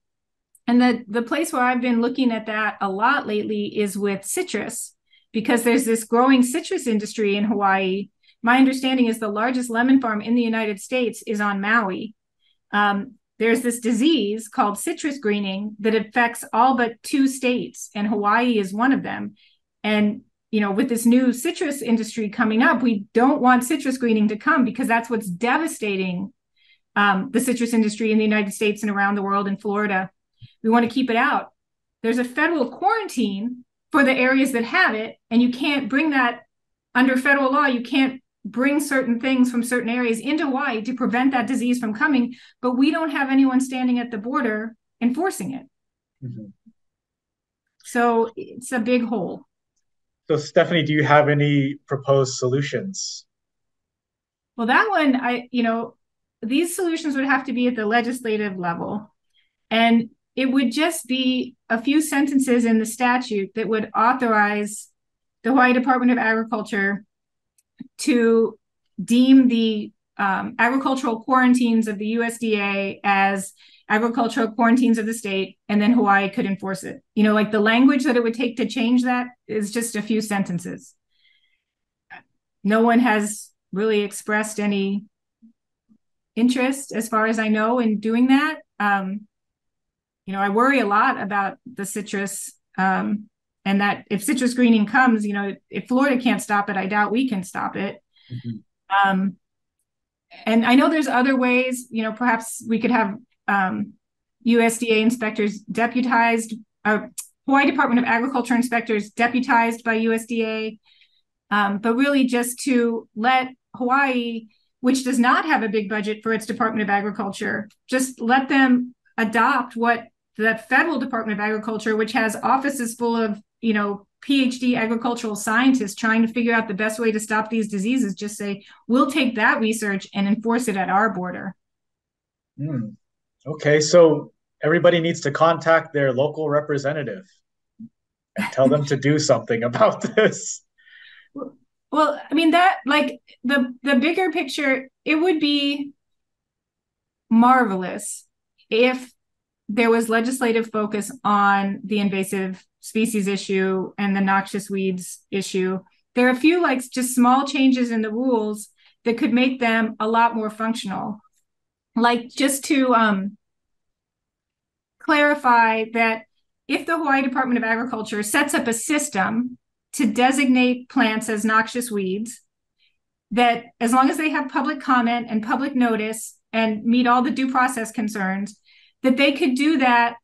and the the place where i've been looking at that a lot lately is with citrus because there's this growing citrus industry in hawaii. My understanding is the largest lemon farm in the united states is on maui. Um, there's this disease called citrus greening that affects all but two states, and Hawaii is one of them. And you know, with this new citrus industry coming up, we don't want citrus greening to come because that's what's devastating um, the citrus industry in the United States and around the world in Florida. We want to keep it out. There's a federal quarantine for the areas that have it, and you can't bring that under federal law. You can't bring certain things from certain areas into Hawaii to prevent that disease from coming, but we don't have anyone standing at the border enforcing it. Mm-hmm. So it's a big hole. So, Stephanie, do you have any proposed solutions? Well, that one, I, you know, these solutions would have to be at the legislative level. And it would just be a few sentences in the statute that would authorize the Hawaii Department of Agriculture to deem the um, agricultural quarantines of the USDA as agricultural quarantines of the state, and then Hawaii could enforce it. You know, like the language that it would take to change that is just a few sentences. No one has really expressed any interest, as far as I know, in doing that. Um, you know, I worry a lot about the citrus um, and that if citrus greening comes, you know, if Florida can't stop it, I doubt we can stop it. Mm-hmm. Um, and I know there's other ways, you know, perhaps we could have um, USDA inspectors deputized, uh, Hawaii Department of Agriculture inspectors deputized by USDA, um, but really just to let Hawaii, which does not have a big budget for its Department of Agriculture, just let them adopt what the federal Department of Agriculture, which has offices full of you know phd agricultural scientists trying to figure out the best way to stop these diseases just say we'll take that research and enforce it at our border. Mm. okay so everybody needs to contact their local representative and tell them to do something about this well i mean that like the the bigger picture it would be marvelous if there was legislative focus on the invasive species issue and the noxious weeds issue. There are a few like just small changes in the rules that could make them a lot more functional. Like just to um, clarify that if the Hawaii Department of Agriculture sets up a system to designate plants as noxious weeds, that as long as they have public comment and public notice and meet all the due process concerns, that they could do that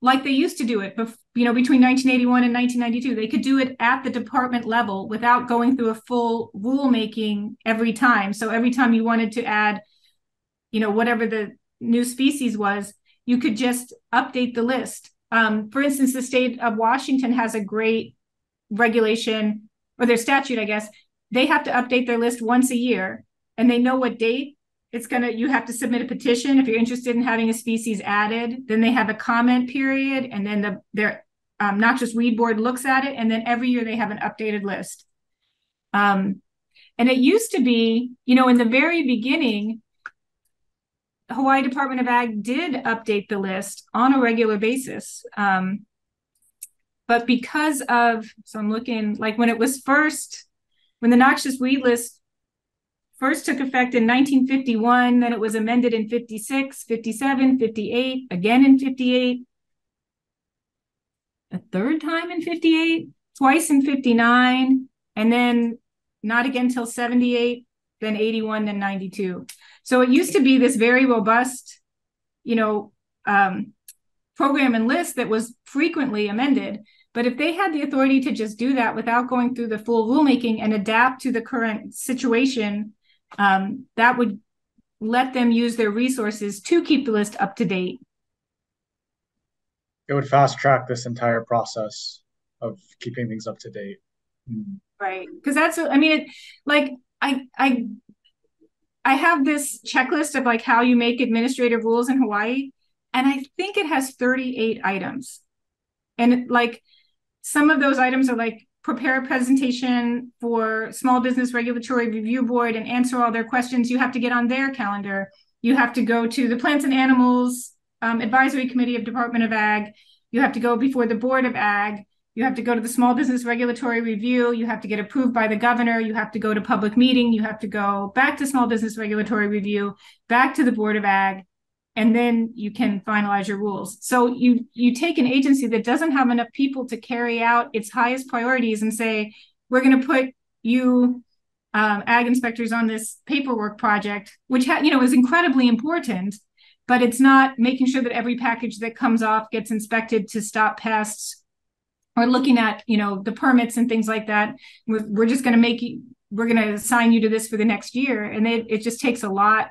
like they used to do it you know between 1981 and 1992 they could do it at the department level without going through a full rulemaking every time. So every time you wanted to add you know whatever the new species was you could just update the list. Um, for instance the state of washington has a great regulation or their statute, I guess, they have to update their list once a year and they know what date it's going to you have to submit a petition. If you're interested in having a species added then they have a comment period and then the their um, noxious weed board looks at it and then every year they have an updated list. Um, and it used to be you know in the very beginning hawaii department of ag did update the list on a regular basis. Um, but because of so i'm looking like when it was first when the noxious weed list first took effect in 1951, then it was amended in 56, 57, 58, again in 58, a third time in 58, twice in 59, and then not again till 78, then 81, then 92. So it used to be this very robust, you know, um, program and list that was frequently amended. But if they had the authority to just do that without going through the full rulemaking and adapt to the current situation um, that would let them use their resources to keep the list up to date. It would fast track this entire process of keeping things up to date. Mm. Right. Because that's, I mean, it, like, I, I, I have this checklist of like how you make administrative rules in Hawaii, and I think it has 38 items. And like some of those items are like prepare a presentation for Small Business Regulatory Review Board and answer all their questions, you have to get on their calendar. You have to go to the Plants and Animals um, Advisory Committee of Department of Ag. You have to go before the Board of Ag. You have to go to the Small Business Regulatory Review. You have to get approved by the governor. You have to go to public meeting. You have to go back to Small Business Regulatory Review, back to the Board of Ag and then you can finalize your rules. So you you take an agency that doesn't have enough people to carry out its highest priorities and say we're going to put you um, ag inspectors on this paperwork project which ha- you know is incredibly important but it's not making sure that every package that comes off gets inspected to stop pests or looking at you know the permits and things like that. We're, we're just going to make you we're going to assign you to this for the next year and it, it just takes a lot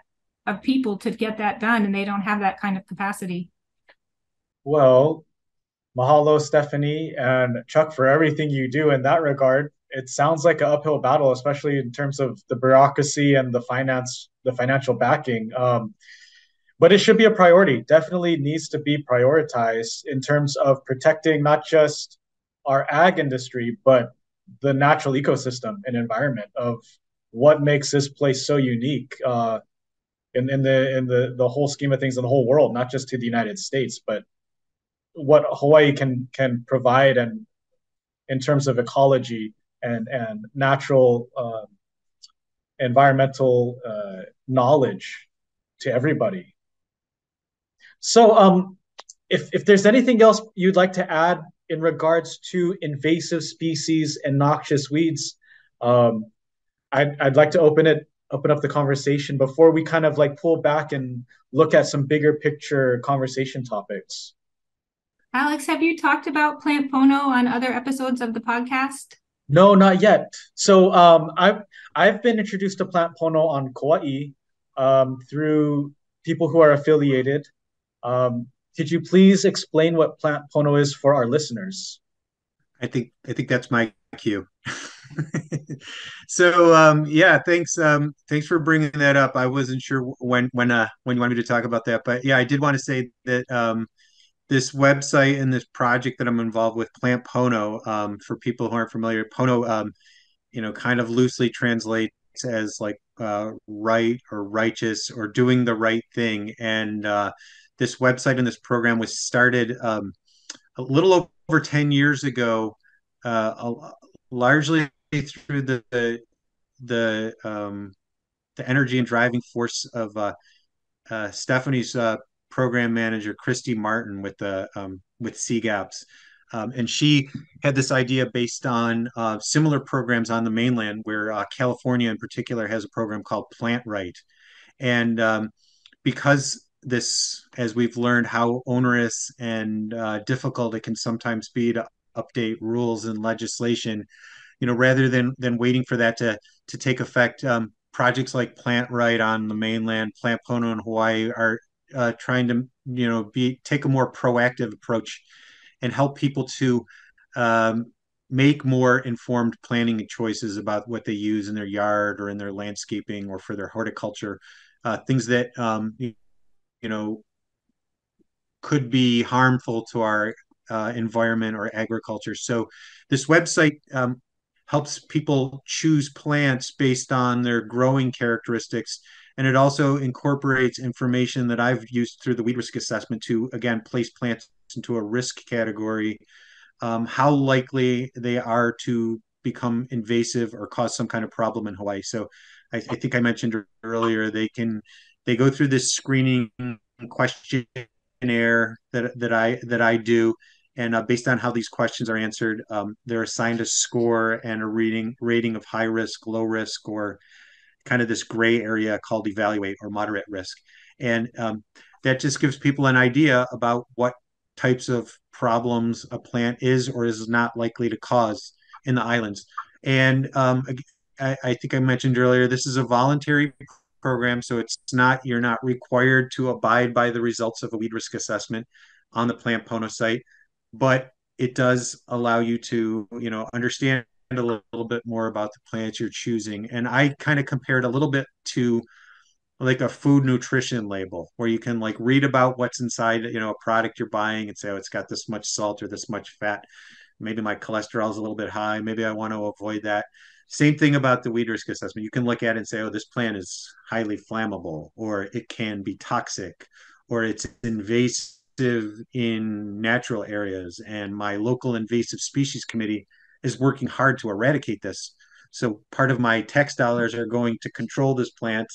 of people to get that done and they don't have that kind of capacity. Well mahalo stephanie and chuck for everything you do in that regard. It sounds like an uphill battle especially in terms of the bureaucracy and the finance the financial backing. Um, but it should be a priority. Definitely needs to be prioritized in terms of protecting not just our ag industry but the natural ecosystem and environment of what makes this place so unique. Uh, in, in the in the the whole scheme of things in the whole world, not just to the United States, but what Hawaii can can provide and in terms of ecology and and natural uh, environmental uh, knowledge to everybody. So, um, if if there's anything else you'd like to add in regards to invasive species and noxious weeds, um, I'd I'd like to open it open up the conversation before we kind of like pull back and look at some bigger picture conversation topics. Alex, have you talked about plant pono on other episodes of the podcast? No, not yet. So um, I've I've been introduced to plant pono on Kauai um, through people who are affiliated. Um, could you please explain what plant pono is for our listeners? I think I think that's my cue. so um, yeah, thanks um, thanks for bringing that up. I wasn't sure when when uh, when you wanted me to talk about that, but yeah, I did want to say that um, this website and this project that I'm involved with, Plant Pono, um, for people who aren't familiar, Pono, um, you know, kind of loosely translates as like uh, right or righteous or doing the right thing. And uh, this website and this program was started um, a little over 10 years ago, uh, largely through the the, um, the energy and driving force of uh, uh, Stephanie's uh, program manager Christy Martin with the um, with CGAPS. Um, and she had this idea based on uh, similar programs on the mainland, where uh, California in particular has a program called Plant Right. And um, because this, as we've learned, how onerous and uh, difficult it can sometimes be to update rules and legislation, you know, rather than than waiting for that to to take effect, um, projects like Plant Right on the mainland, Plant Pono in Hawaii are uh, trying to you know be take a more proactive approach and help people to um, make more informed planning choices about what they use in their yard or in their landscaping or for their horticulture, uh, things that um, you, you know could be harmful to our uh, environment or agriculture. So this website um, helps people choose plants based on their growing characteristics. And it also incorporates information that I've used through the weed risk assessment to, again, place plants into a risk category, um, how likely they are to become invasive or cause some kind of problem in Hawaii. So I, I think I mentioned earlier, they can, they go through this screening questionnaire that that I that I do, and uh, based on how these questions are answered, um, they're assigned a score and a reading rating of high risk, low risk, or kind of this gray area called evaluate or moderate risk, and um, that just gives people an idea about what types of problems a plant is or is not likely to cause in the islands. And um, I, I think I mentioned earlier, this is a voluntary program. So it's not, you're not required to abide by the results of a weed risk assessment on the Plant Pono site, but it does allow you to, you know, understand a little, bit more about the plants you're choosing. And I kind of compared a little bit to like a food nutrition label where you can like read about what's inside, you know, a product you're buying and say, oh, it's got this much salt or this much fat. Maybe my cholesterol is a little bit high. Maybe I want to avoid that. Same thing about the weed risk assessment. You can look at it and say, oh, this plant is highly flammable, or it can be toxic, or it's invasive in natural areas. And my local invasive species committee is working hard to eradicate this. So part of my tax dollars are going to control this plant,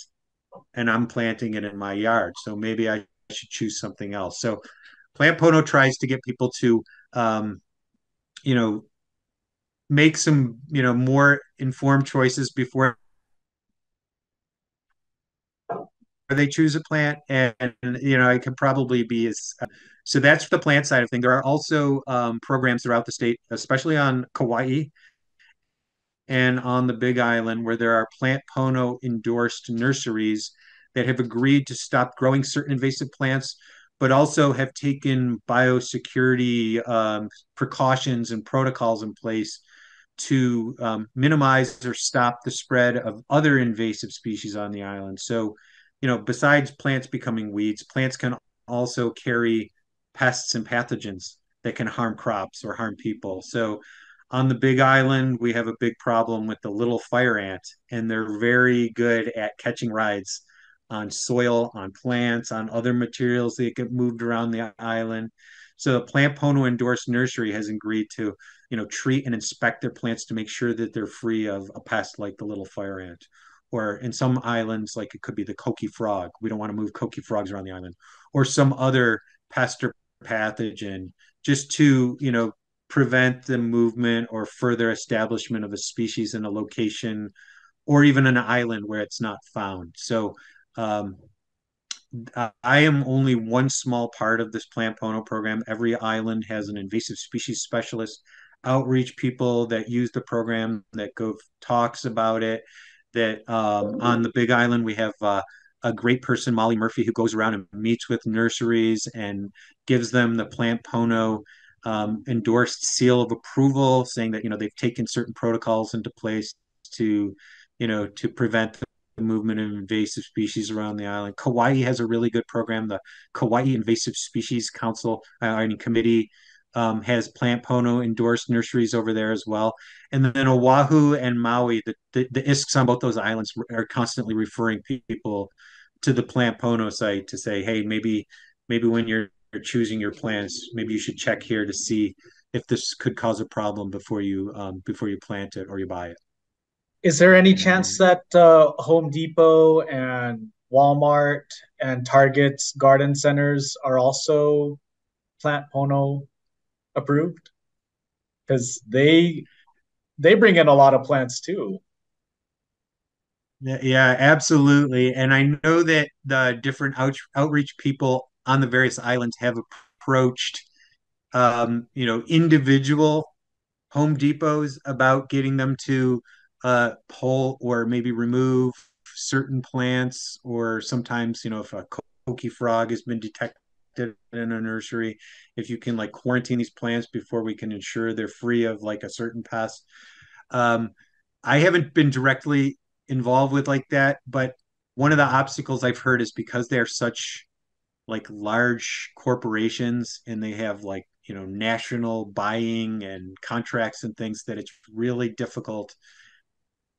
and I'm planting it in my yard. So maybe I should choose something else. So Plant Pono tries to get people to, um, you know, make some you know more informed choices before they choose a plant and, you know it could probably be as so that's the plant side of things there are also um, programs throughout the state especially on kauai and on the big island where there are plant pono endorsed nurseries that have agreed to stop growing certain invasive plants but also have taken biosecurity um, precautions and protocols in place to um, minimize or stop the spread of other invasive species on the island. So, you know, besides plants becoming weeds, plants can also carry pests and pathogens that can harm crops or harm people. So, on the big island, we have a big problem with the little fire ant, and they're very good at catching rides on soil, on plants, on other materials that get moved around the island. So the Plant Pono endorsed nursery has agreed to, you know, treat and inspect their plants to make sure that they're free of a pest like the little fire ant. Or in some islands, like it could be the coqui frog. We don't want to move coqui frogs around the island, or some other pest or pathogen, just to you know prevent the movement or further establishment of a species in a location or even an island where it's not found. So um, I am only one small part of this plant pono program. Every island has an invasive species specialist, outreach people that use the program that go talks about it. That um, on the Big Island we have uh, a great person, Molly Murphy, who goes around and meets with nurseries and gives them the plant pono um, endorsed seal of approval, saying that you know they've taken certain protocols into place to you know to prevent the movement of invasive species around the island. Kauai has a really good program. The Kauai Invasive Species Council, uh, I mean committee, um, has Plant Pono endorsed nurseries over there as well. And then Oahu and Maui, the, the, the ISCs on both those islands are constantly referring people to the Plant Pono site to say, hey, maybe maybe when you're, you're choosing your plants, maybe you should check here to see if this could cause a problem before you um, before you plant it or you buy it. Is there any chance that uh, Home Depot and Walmart and Target's garden centers are also Plant Pono approved? Because they they bring in a lot of plants too. Yeah, absolutely. And I know that the different out, outreach people on the various islands have approached, um, you know, individual Home Depots about getting them to uh, pull or maybe remove certain plants, or sometimes, you know, if a coqui frog has been detected in a nursery, if you can like quarantine these plants before we can ensure they're free of like a certain pest. Um, I haven't been directly involved with like that, but one of the obstacles I've heard is because they're such like large corporations and they have like you know national buying and contracts and things that it's really difficult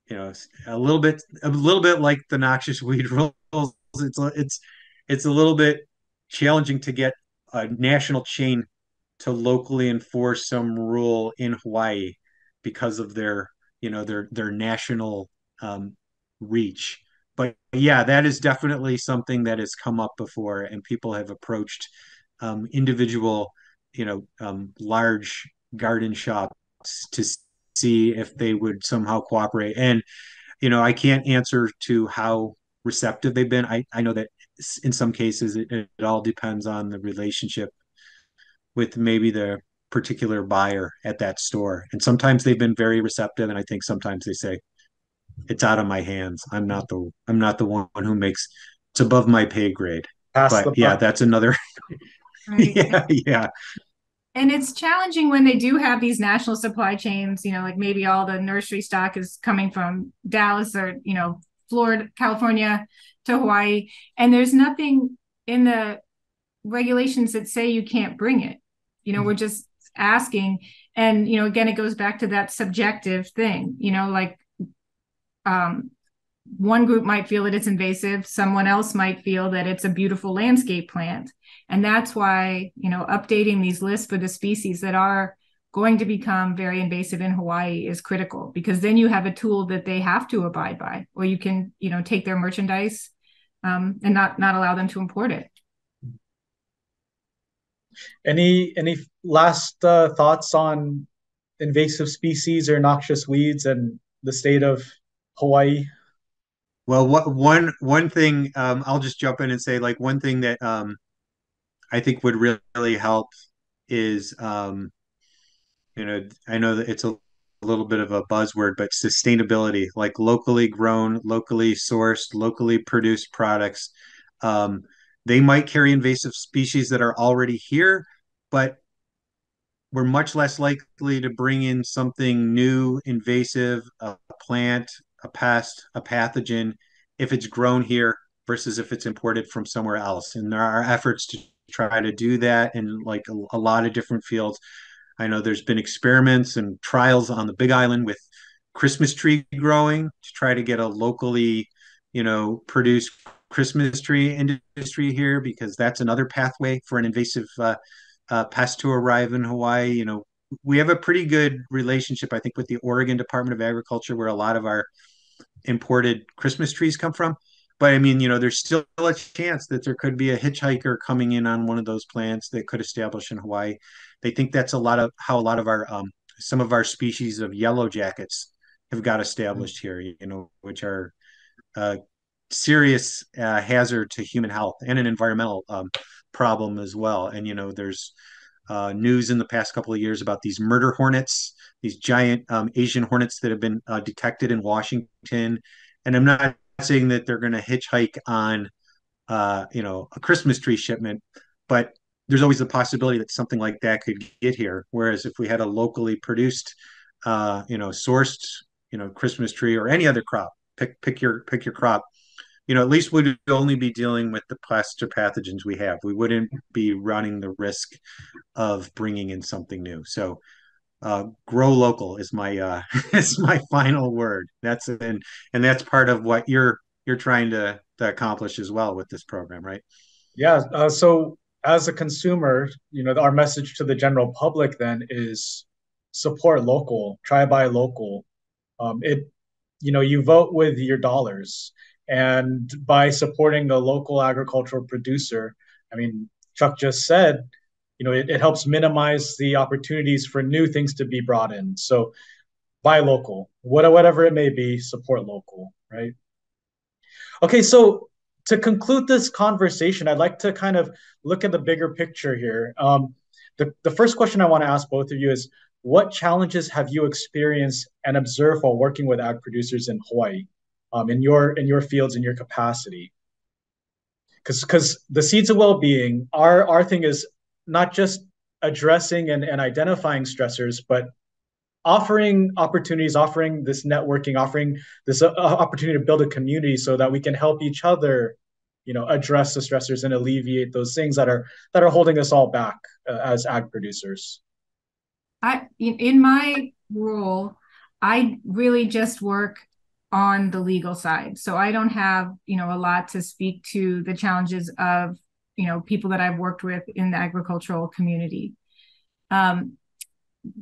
you know a little bit a little bit like the noxious weed rules it's it's it's a little bit challenging to get a national chain to locally enforce some rule in Hawaii because of their you know their their national um, reach. But yeah that is definitely something that has come up before and people have approached um, individual you know um, large garden shops to see if they would somehow cooperate. And you know i can't answer to how receptive they've been. I, I know that in some cases it, it all depends on the relationship with maybe the particular buyer at that store. And sometimes they've been very receptive and i think sometimes they say it's out of my hands. I'm not the i'm not the one who makes it's above my pay grade. Pass but yeah that's another right. yeah yeah. And it's challenging when they do have these national supply chains you know like maybe all the nursery stock is coming from dallas or you know florida california to hawaii and there's nothing in the regulations that say you can't bring it you know mm-hmm. we're just asking and you know again it goes back to that subjective thing you know like um one group might feel that it's invasive someone else might feel that it's a beautiful landscape plant and that's why you know updating these lists for the species that are going to become very invasive in hawaii is critical because then you have a tool that they have to abide by or you can you know take their merchandise um, and not not allow them to import it. Any any last uh, thoughts on invasive species or noxious weeds and the state of hawaii? Well, what one one thing um, I'll just jump in and say, like one thing that um, I think would really help is, um, you know, I know that it's a little bit of a buzzword, but sustainability, like locally grown, locally sourced, locally produced products. Um, they might carry invasive species that are already here, but we're much less likely to bring in something new, invasive, a plant, a pest, a pathogen, if it's grown here versus if it's imported from somewhere else. And there are efforts to try to do that in like a, a lot of different fields. I know there's been experiments and trials on the Big Island with Christmas tree growing to try to get a locally, you know, produced Christmas tree industry here because that's another pathway for an invasive uh, uh, pest to arrive in Hawaii. You know, we have a pretty good relationship, I think, with the Oregon Department of Agriculture, where a lot of our imported Christmas trees come from. But I mean, you know, there's still a chance that there could be a hitchhiker coming in on one of those plants that could establish in Hawaii. They think that's a lot of how a lot of our um, some of our species of yellow jackets have got established here. You know, which are a serious uh, hazard to human health and an environmental um, problem as well. And you know, there's uh, news in the past couple of years about these murder hornets, these giant um, Asian hornets that have been uh, detected in Washington. And I'm not saying that they're going to hitchhike on, uh, you know, a Christmas tree shipment, but there's always the possibility that something like that could get here. Whereas if we had a locally produced, uh, you know, sourced, you know, Christmas tree or any other crop, pick pick your pick your crop, you know, at least we'd only be dealing with the plaster pathogens we have. We wouldn't be running the risk of bringing in something new. So, uh, grow local is my uh, is my final word. That's and and that's part of what you're you're trying to, to accomplish as well with this program, right? Yeah. Uh, so as a consumer, you know, our message to the general public then is support local, try buy local. Um, it, you know, you vote with your dollars and by supporting the local agricultural producer, I mean, Chuck just said, you know, it, it helps minimize the opportunities for new things to be brought in. So buy local, whatever it may be, support local, right? Okay, so to conclude this conversation, I'd like to kind of look at the bigger picture here. Um, the, the first question I want to ask both of you is what challenges have you experienced and observed while working with ag producers in Hawaii? um, in your in your fields in your capacity because because the seeds of well-being our our thing is not just addressing and, and identifying stressors but offering opportunities offering this networking offering this uh, opportunity to build a community so that we can help each other you know address the stressors and alleviate those things that are that are holding us all back uh, as ag producers. I in my role i really just work on the legal side. So i don't have you know a lot to speak to the challenges of you know people that i've worked with in the agricultural community. Um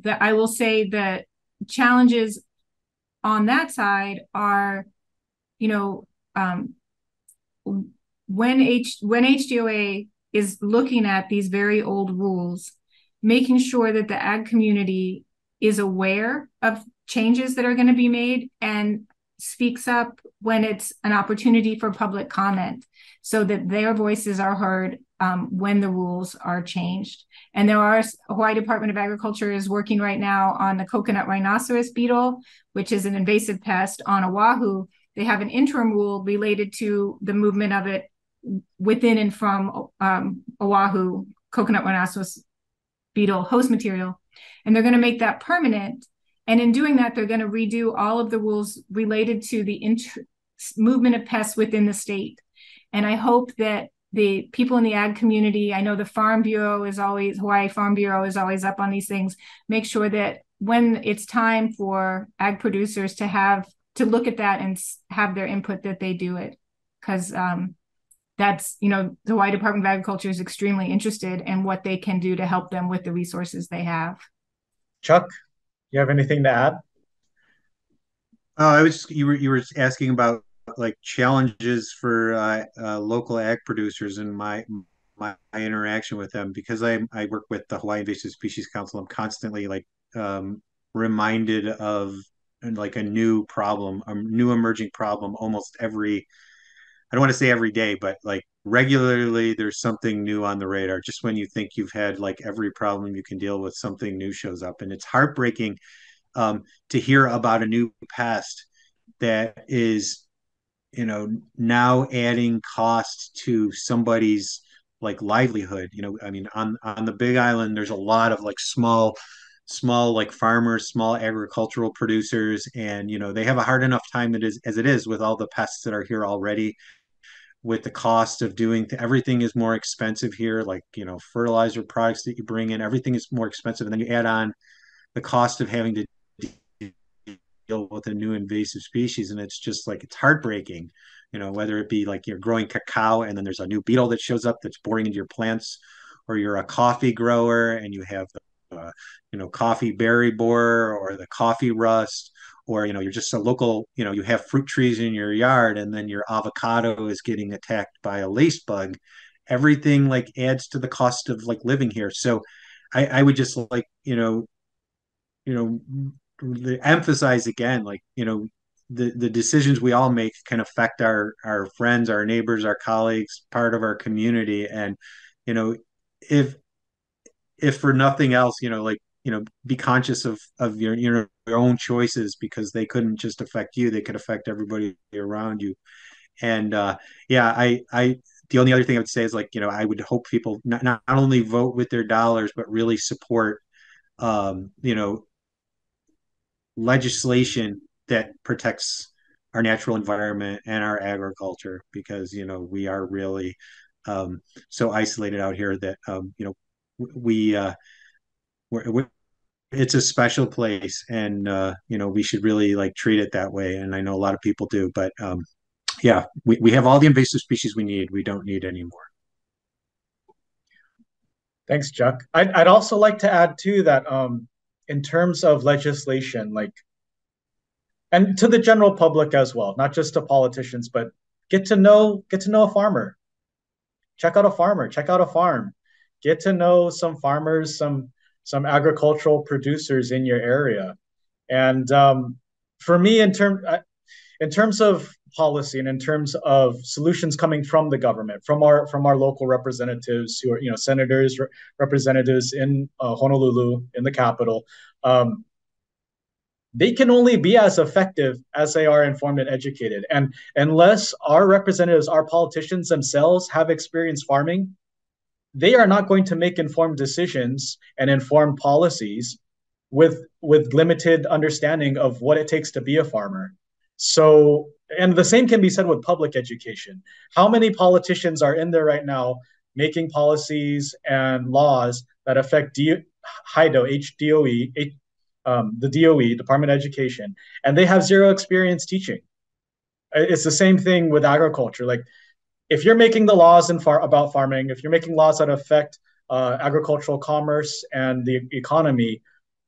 that i will say that challenges on that side are you know um when H when HDOA is looking at these very old rules, making sure that the ag community is aware of changes that are going to be made and speaks up when it's an opportunity for public comment so that their voices are heard um, when the rules are changed. And there are Hawaii Department of Agriculture is working right now on the coconut rhinoceros beetle, which is an invasive pest on Oahu. They have an interim rule related to the movement of it within and from um, Oahu coconut rhinoceros beetle host material. And they're going to make that permanent. And in doing that, they're going to redo all of the rules related to the inter- movement of pests within the state. And I hope that the people in the ag community, I know the Farm Bureau is always, Hawaii Farm Bureau is always up on these things, make sure that when it's time for ag producers to have to look at that and have their input that they do it because um, that's you know the Hawaii Department of Agriculture is extremely interested in what they can do to help them with the resources they have. Chuck, you have anything to add? Oh, I was you were you were asking about like challenges for uh, uh, local ag producers and my my interaction with them because I I work with the Hawaii Invasive Species Council. I'm constantly like um, reminded of like a new problem, a new emerging problem almost every I don't want to say every day, but like regularly there's something new on the radar. Just when you think you've had like every problem you can deal with, something new shows up. And it's heartbreaking um, to hear about a new pest that is, you know, now adding cost to somebody's like livelihood. You know, I mean, on on the Big Island, there's a lot of like small small like farmers small agricultural producers and you know they have a hard enough time it is as it is with all the pests that are here already with the cost of doing th- everything is more expensive here like you know fertilizer products that you bring in everything is more expensive and then you add on the cost of having to deal with a new invasive species and it's just like it's heartbreaking you know whether it be like you're growing cacao and then there's a new beetle that shows up that's boring into your plants or you're a coffee grower and you have the uh, you know coffee berry borer or the coffee rust or you know you're just a local you know you have fruit trees in your yard and then your avocado is getting attacked by a lace bug everything like adds to the cost of like living here. So i i would just like you know you know emphasize again like you know the the decisions we all make can affect our our friends our neighbors our colleagues part of our community. And you know if if for nothing else you know like you know be conscious of of your your, your own choices because they couldn't just affect you they could affect everybody around you. And uh yeah i i the only other thing i would say is like you know i would hope people not, not only vote with their dollars but really support um you know legislation that protects our natural environment and our agriculture because you know we are really um, so isolated out here that um, you know we uh, we're, it's a special place and uh, you know we should really like treat it that way and i know a lot of people do but um, yeah we, we have all the invasive species we need we don't need any more. Thanks chuck. I'd, I'd also like to add too that um, in terms of legislation like and to the general public as well not just to politicians but get to know get to know a farmer. Check out a farmer check out a farm. Get to know some farmers some some agricultural producers in your area. And um, for me, in term uh, in terms of policy and in terms of solutions coming from the government, from our from our local representatives who are you know senators, re- representatives in uh, Honolulu, in the capital. Um, they can only be as effective as they are informed and educated. And unless our representatives, our politicians themselves have experience farming, they are not going to make informed decisions and informed policies with with limited understanding of what it takes to be a farmer. So, and the same can be said with public education. How many politicians are in there right now making policies and laws that affect D- HIDO, HDOE, H, um, the DOE, Department of Education, and they have zero experience teaching. It's the same thing with agriculture. Like, if you're making the laws in far about farming, if you're making laws that affect uh, agricultural commerce and the economy,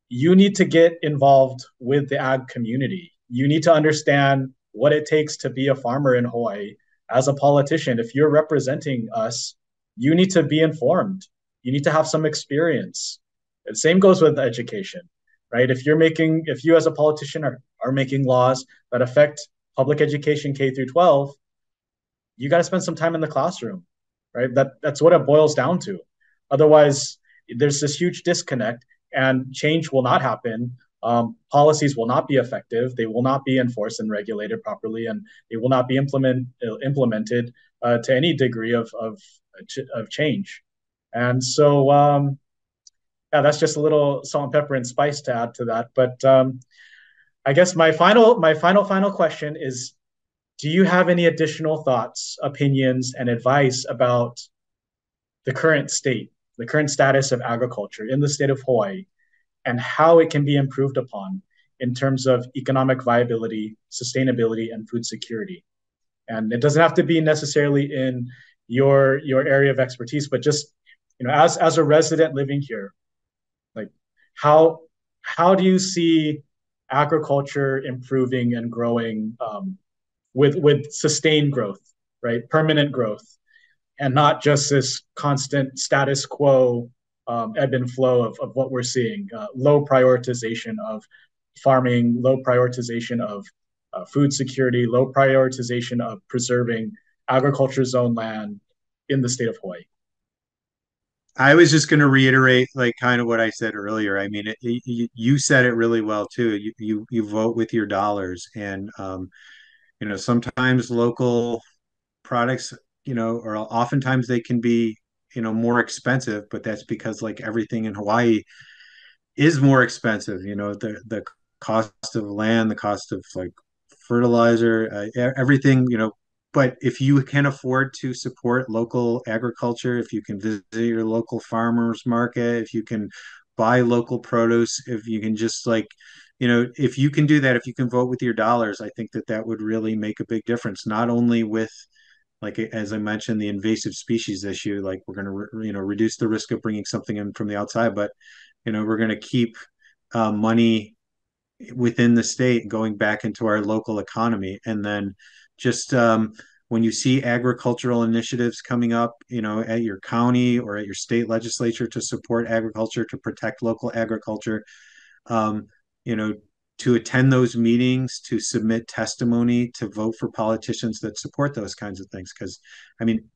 you need to get involved with the ag community. You need to understand what it takes to be a farmer in Hawaii. As a politician, if you're representing us, you need to be informed. You need to have some experience. The same goes with education right? If you're making, if you as a politician are, are making laws that affect public education K through 12, you got to spend some time in the classroom, right? That that's what it boils down to. Otherwise, there's this huge disconnect, and change will not happen. Um, policies will not be effective. They will not be enforced and regulated properly, and they will not be implement implemented uh, to any degree of of of change. And so, um, yeah, that's just a little salt and pepper and spice to add to that. But um, I guess my final, my final, final question is: Do you have any additional thoughts, opinions, and advice about the current state, the current status of agriculture in the state of Hawaii, and how it can be improved upon in terms of economic viability, sustainability, and food security? And it doesn't have to be necessarily in your your area of expertise, but just you know, as as a resident living here, like how how do you see agriculture improving and growing um, with with sustained growth, right? Permanent growth, and not just this constant status quo um, ebb and flow of, of what we're seeing. Uh, low prioritization of farming, low prioritization of uh, food security, low prioritization of preserving agriculture zone land in the state of Hawaii. I was just going to reiterate, like, kind of what I said earlier. I mean, it, it, you said it really well too. You you you vote with your dollars, and um, you know, sometimes local products, you know, or oftentimes they can be, you know, more expensive, but that's because like everything in Hawaii is more expensive. You know, the the cost of land, the cost of like fertilizer, uh, everything, you know, but if you can afford to support local agriculture, if you can visit your local farmers market, if you can buy local produce, if you can just like, you know, if you can do that, if you can vote with your dollars, I think that that would really make a big difference, not only with like as I mentioned, the invasive species issue, like we're going to, re- you know, reduce the risk of bringing something in from the outside, but you know, we're going to keep uh, money within the state going back into our local economy, and then just um, when you see agricultural initiatives coming up, you know, at your county or at your state legislature to support agriculture, to protect local agriculture, um, you know, to attend those meetings, to submit testimony, to vote for politicians that support those kinds of things. Because, I mean,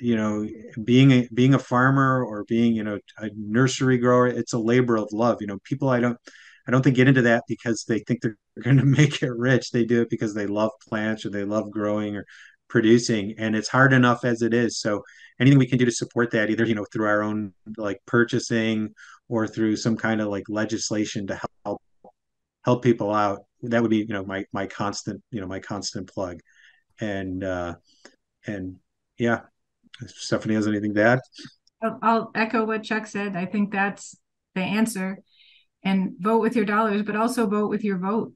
you know, being a being a farmer or being you know a nursery grower, it's a labor of love. You know, people I don't I don't think get into that because they think they're going to make it rich. They do it because they love plants or they love growing or producing, and it's hard enough as it is. So anything we can do to support that, either you know through our own like purchasing or through some kind of like legislation to help help people out, that would be you know my my constant you know my constant plug, and uh, and yeah, Stephanie has anything to add. I'll echo what Chuck said. I think that's the answer and vote with your dollars, but also vote with your vote.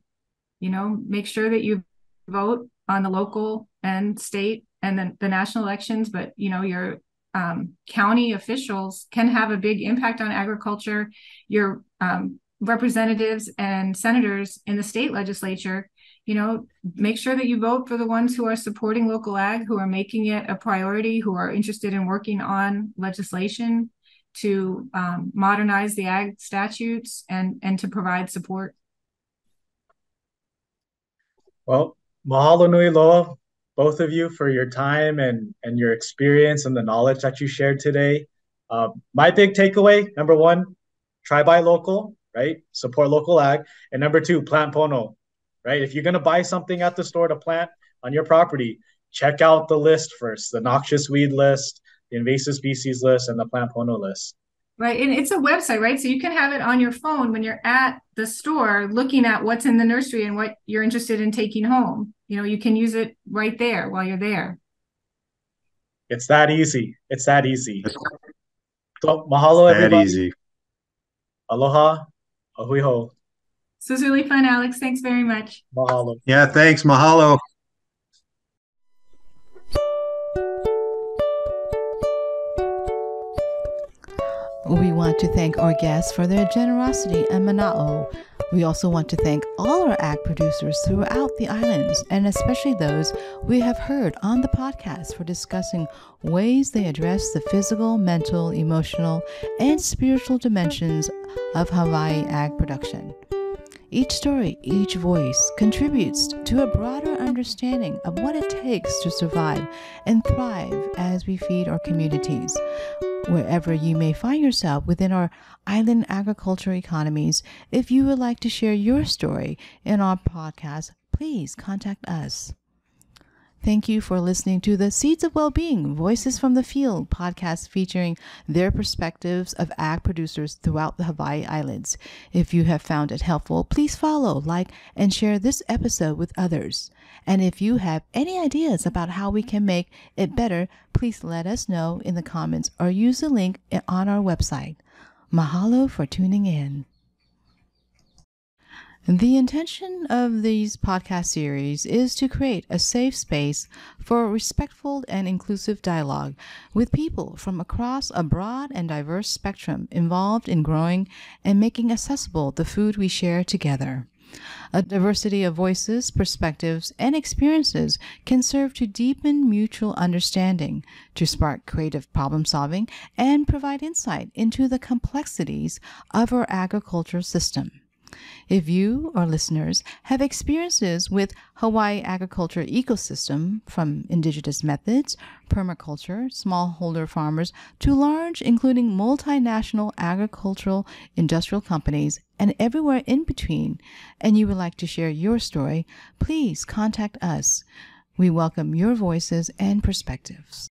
You know, make sure that you vote on the local and state and then the national elections, but you know, your um, county officials can have a big impact on agriculture. Your um, representatives and senators in the state legislature, you know, make sure that you vote for the ones who are supporting local ag, who are making it a priority, who are interested in working on legislation to um, modernize the ag statutes and and to provide support. Well, mahalo nui loa, both of you, for your time and and your experience and the knowledge that you shared today. Uh, my big takeaway, number one, try buy local, right? Support local ag. And number two, plant pono, right? If you're going to buy something at the store to plant on your property, check out the list first the noxious weed list, the invasive species list, and the plant pono list. Right. And it's a website, right? So you can have it on your phone when you're at the store looking at what's in the nursery and what you're interested in taking home. You know, you can use it right there while you're there. It's that easy. It's that easy. So mahalo, That everybody. easy. Aloha. A hui hou. So it's really fun, Alex. Thanks very much. Mahalo. Yeah, thanks. Mahalo. We want to thank our guests for their generosity and mana'o. We also want to thank all our ag producers throughout the islands, and especially those we have heard on the podcast for discussing ways they address the physical, mental, emotional, and spiritual dimensions of Hawaii ag production. Each story, each voice contributes to a broader understanding of what it takes to survive and thrive as we feed our communities. Wherever you may find yourself within our island agriculture economies, if you would like to share your story in our podcast, please contact us. Thank you for listening to the Seeds of Wellbeing Voices from the Field podcast featuring their perspectives of ag producers throughout the Hawaii Islands. If you have found it helpful, please follow, like, and share this episode with others. And if you have any ideas about how we can make it better, please let us know in the comments or use the link on our website. Mahalo for tuning in. The intention of these podcast series is to create a safe space for respectful and inclusive dialogue with people from across a broad and diverse spectrum involved in growing and making accessible the food we share together. A diversity of voices, perspectives, and experiences can serve to deepen mutual understanding, to spark creative problem solving, and provide insight into the complexities of our agricultural system. If you, our listeners, have experiences with Hawaii agriculture ecosystem, from indigenous methods, permaculture, smallholder farmers, to large, including multinational agricultural industrial companies, and everywhere in between, and you would like to share your story, please contact us. We welcome your voices and perspectives.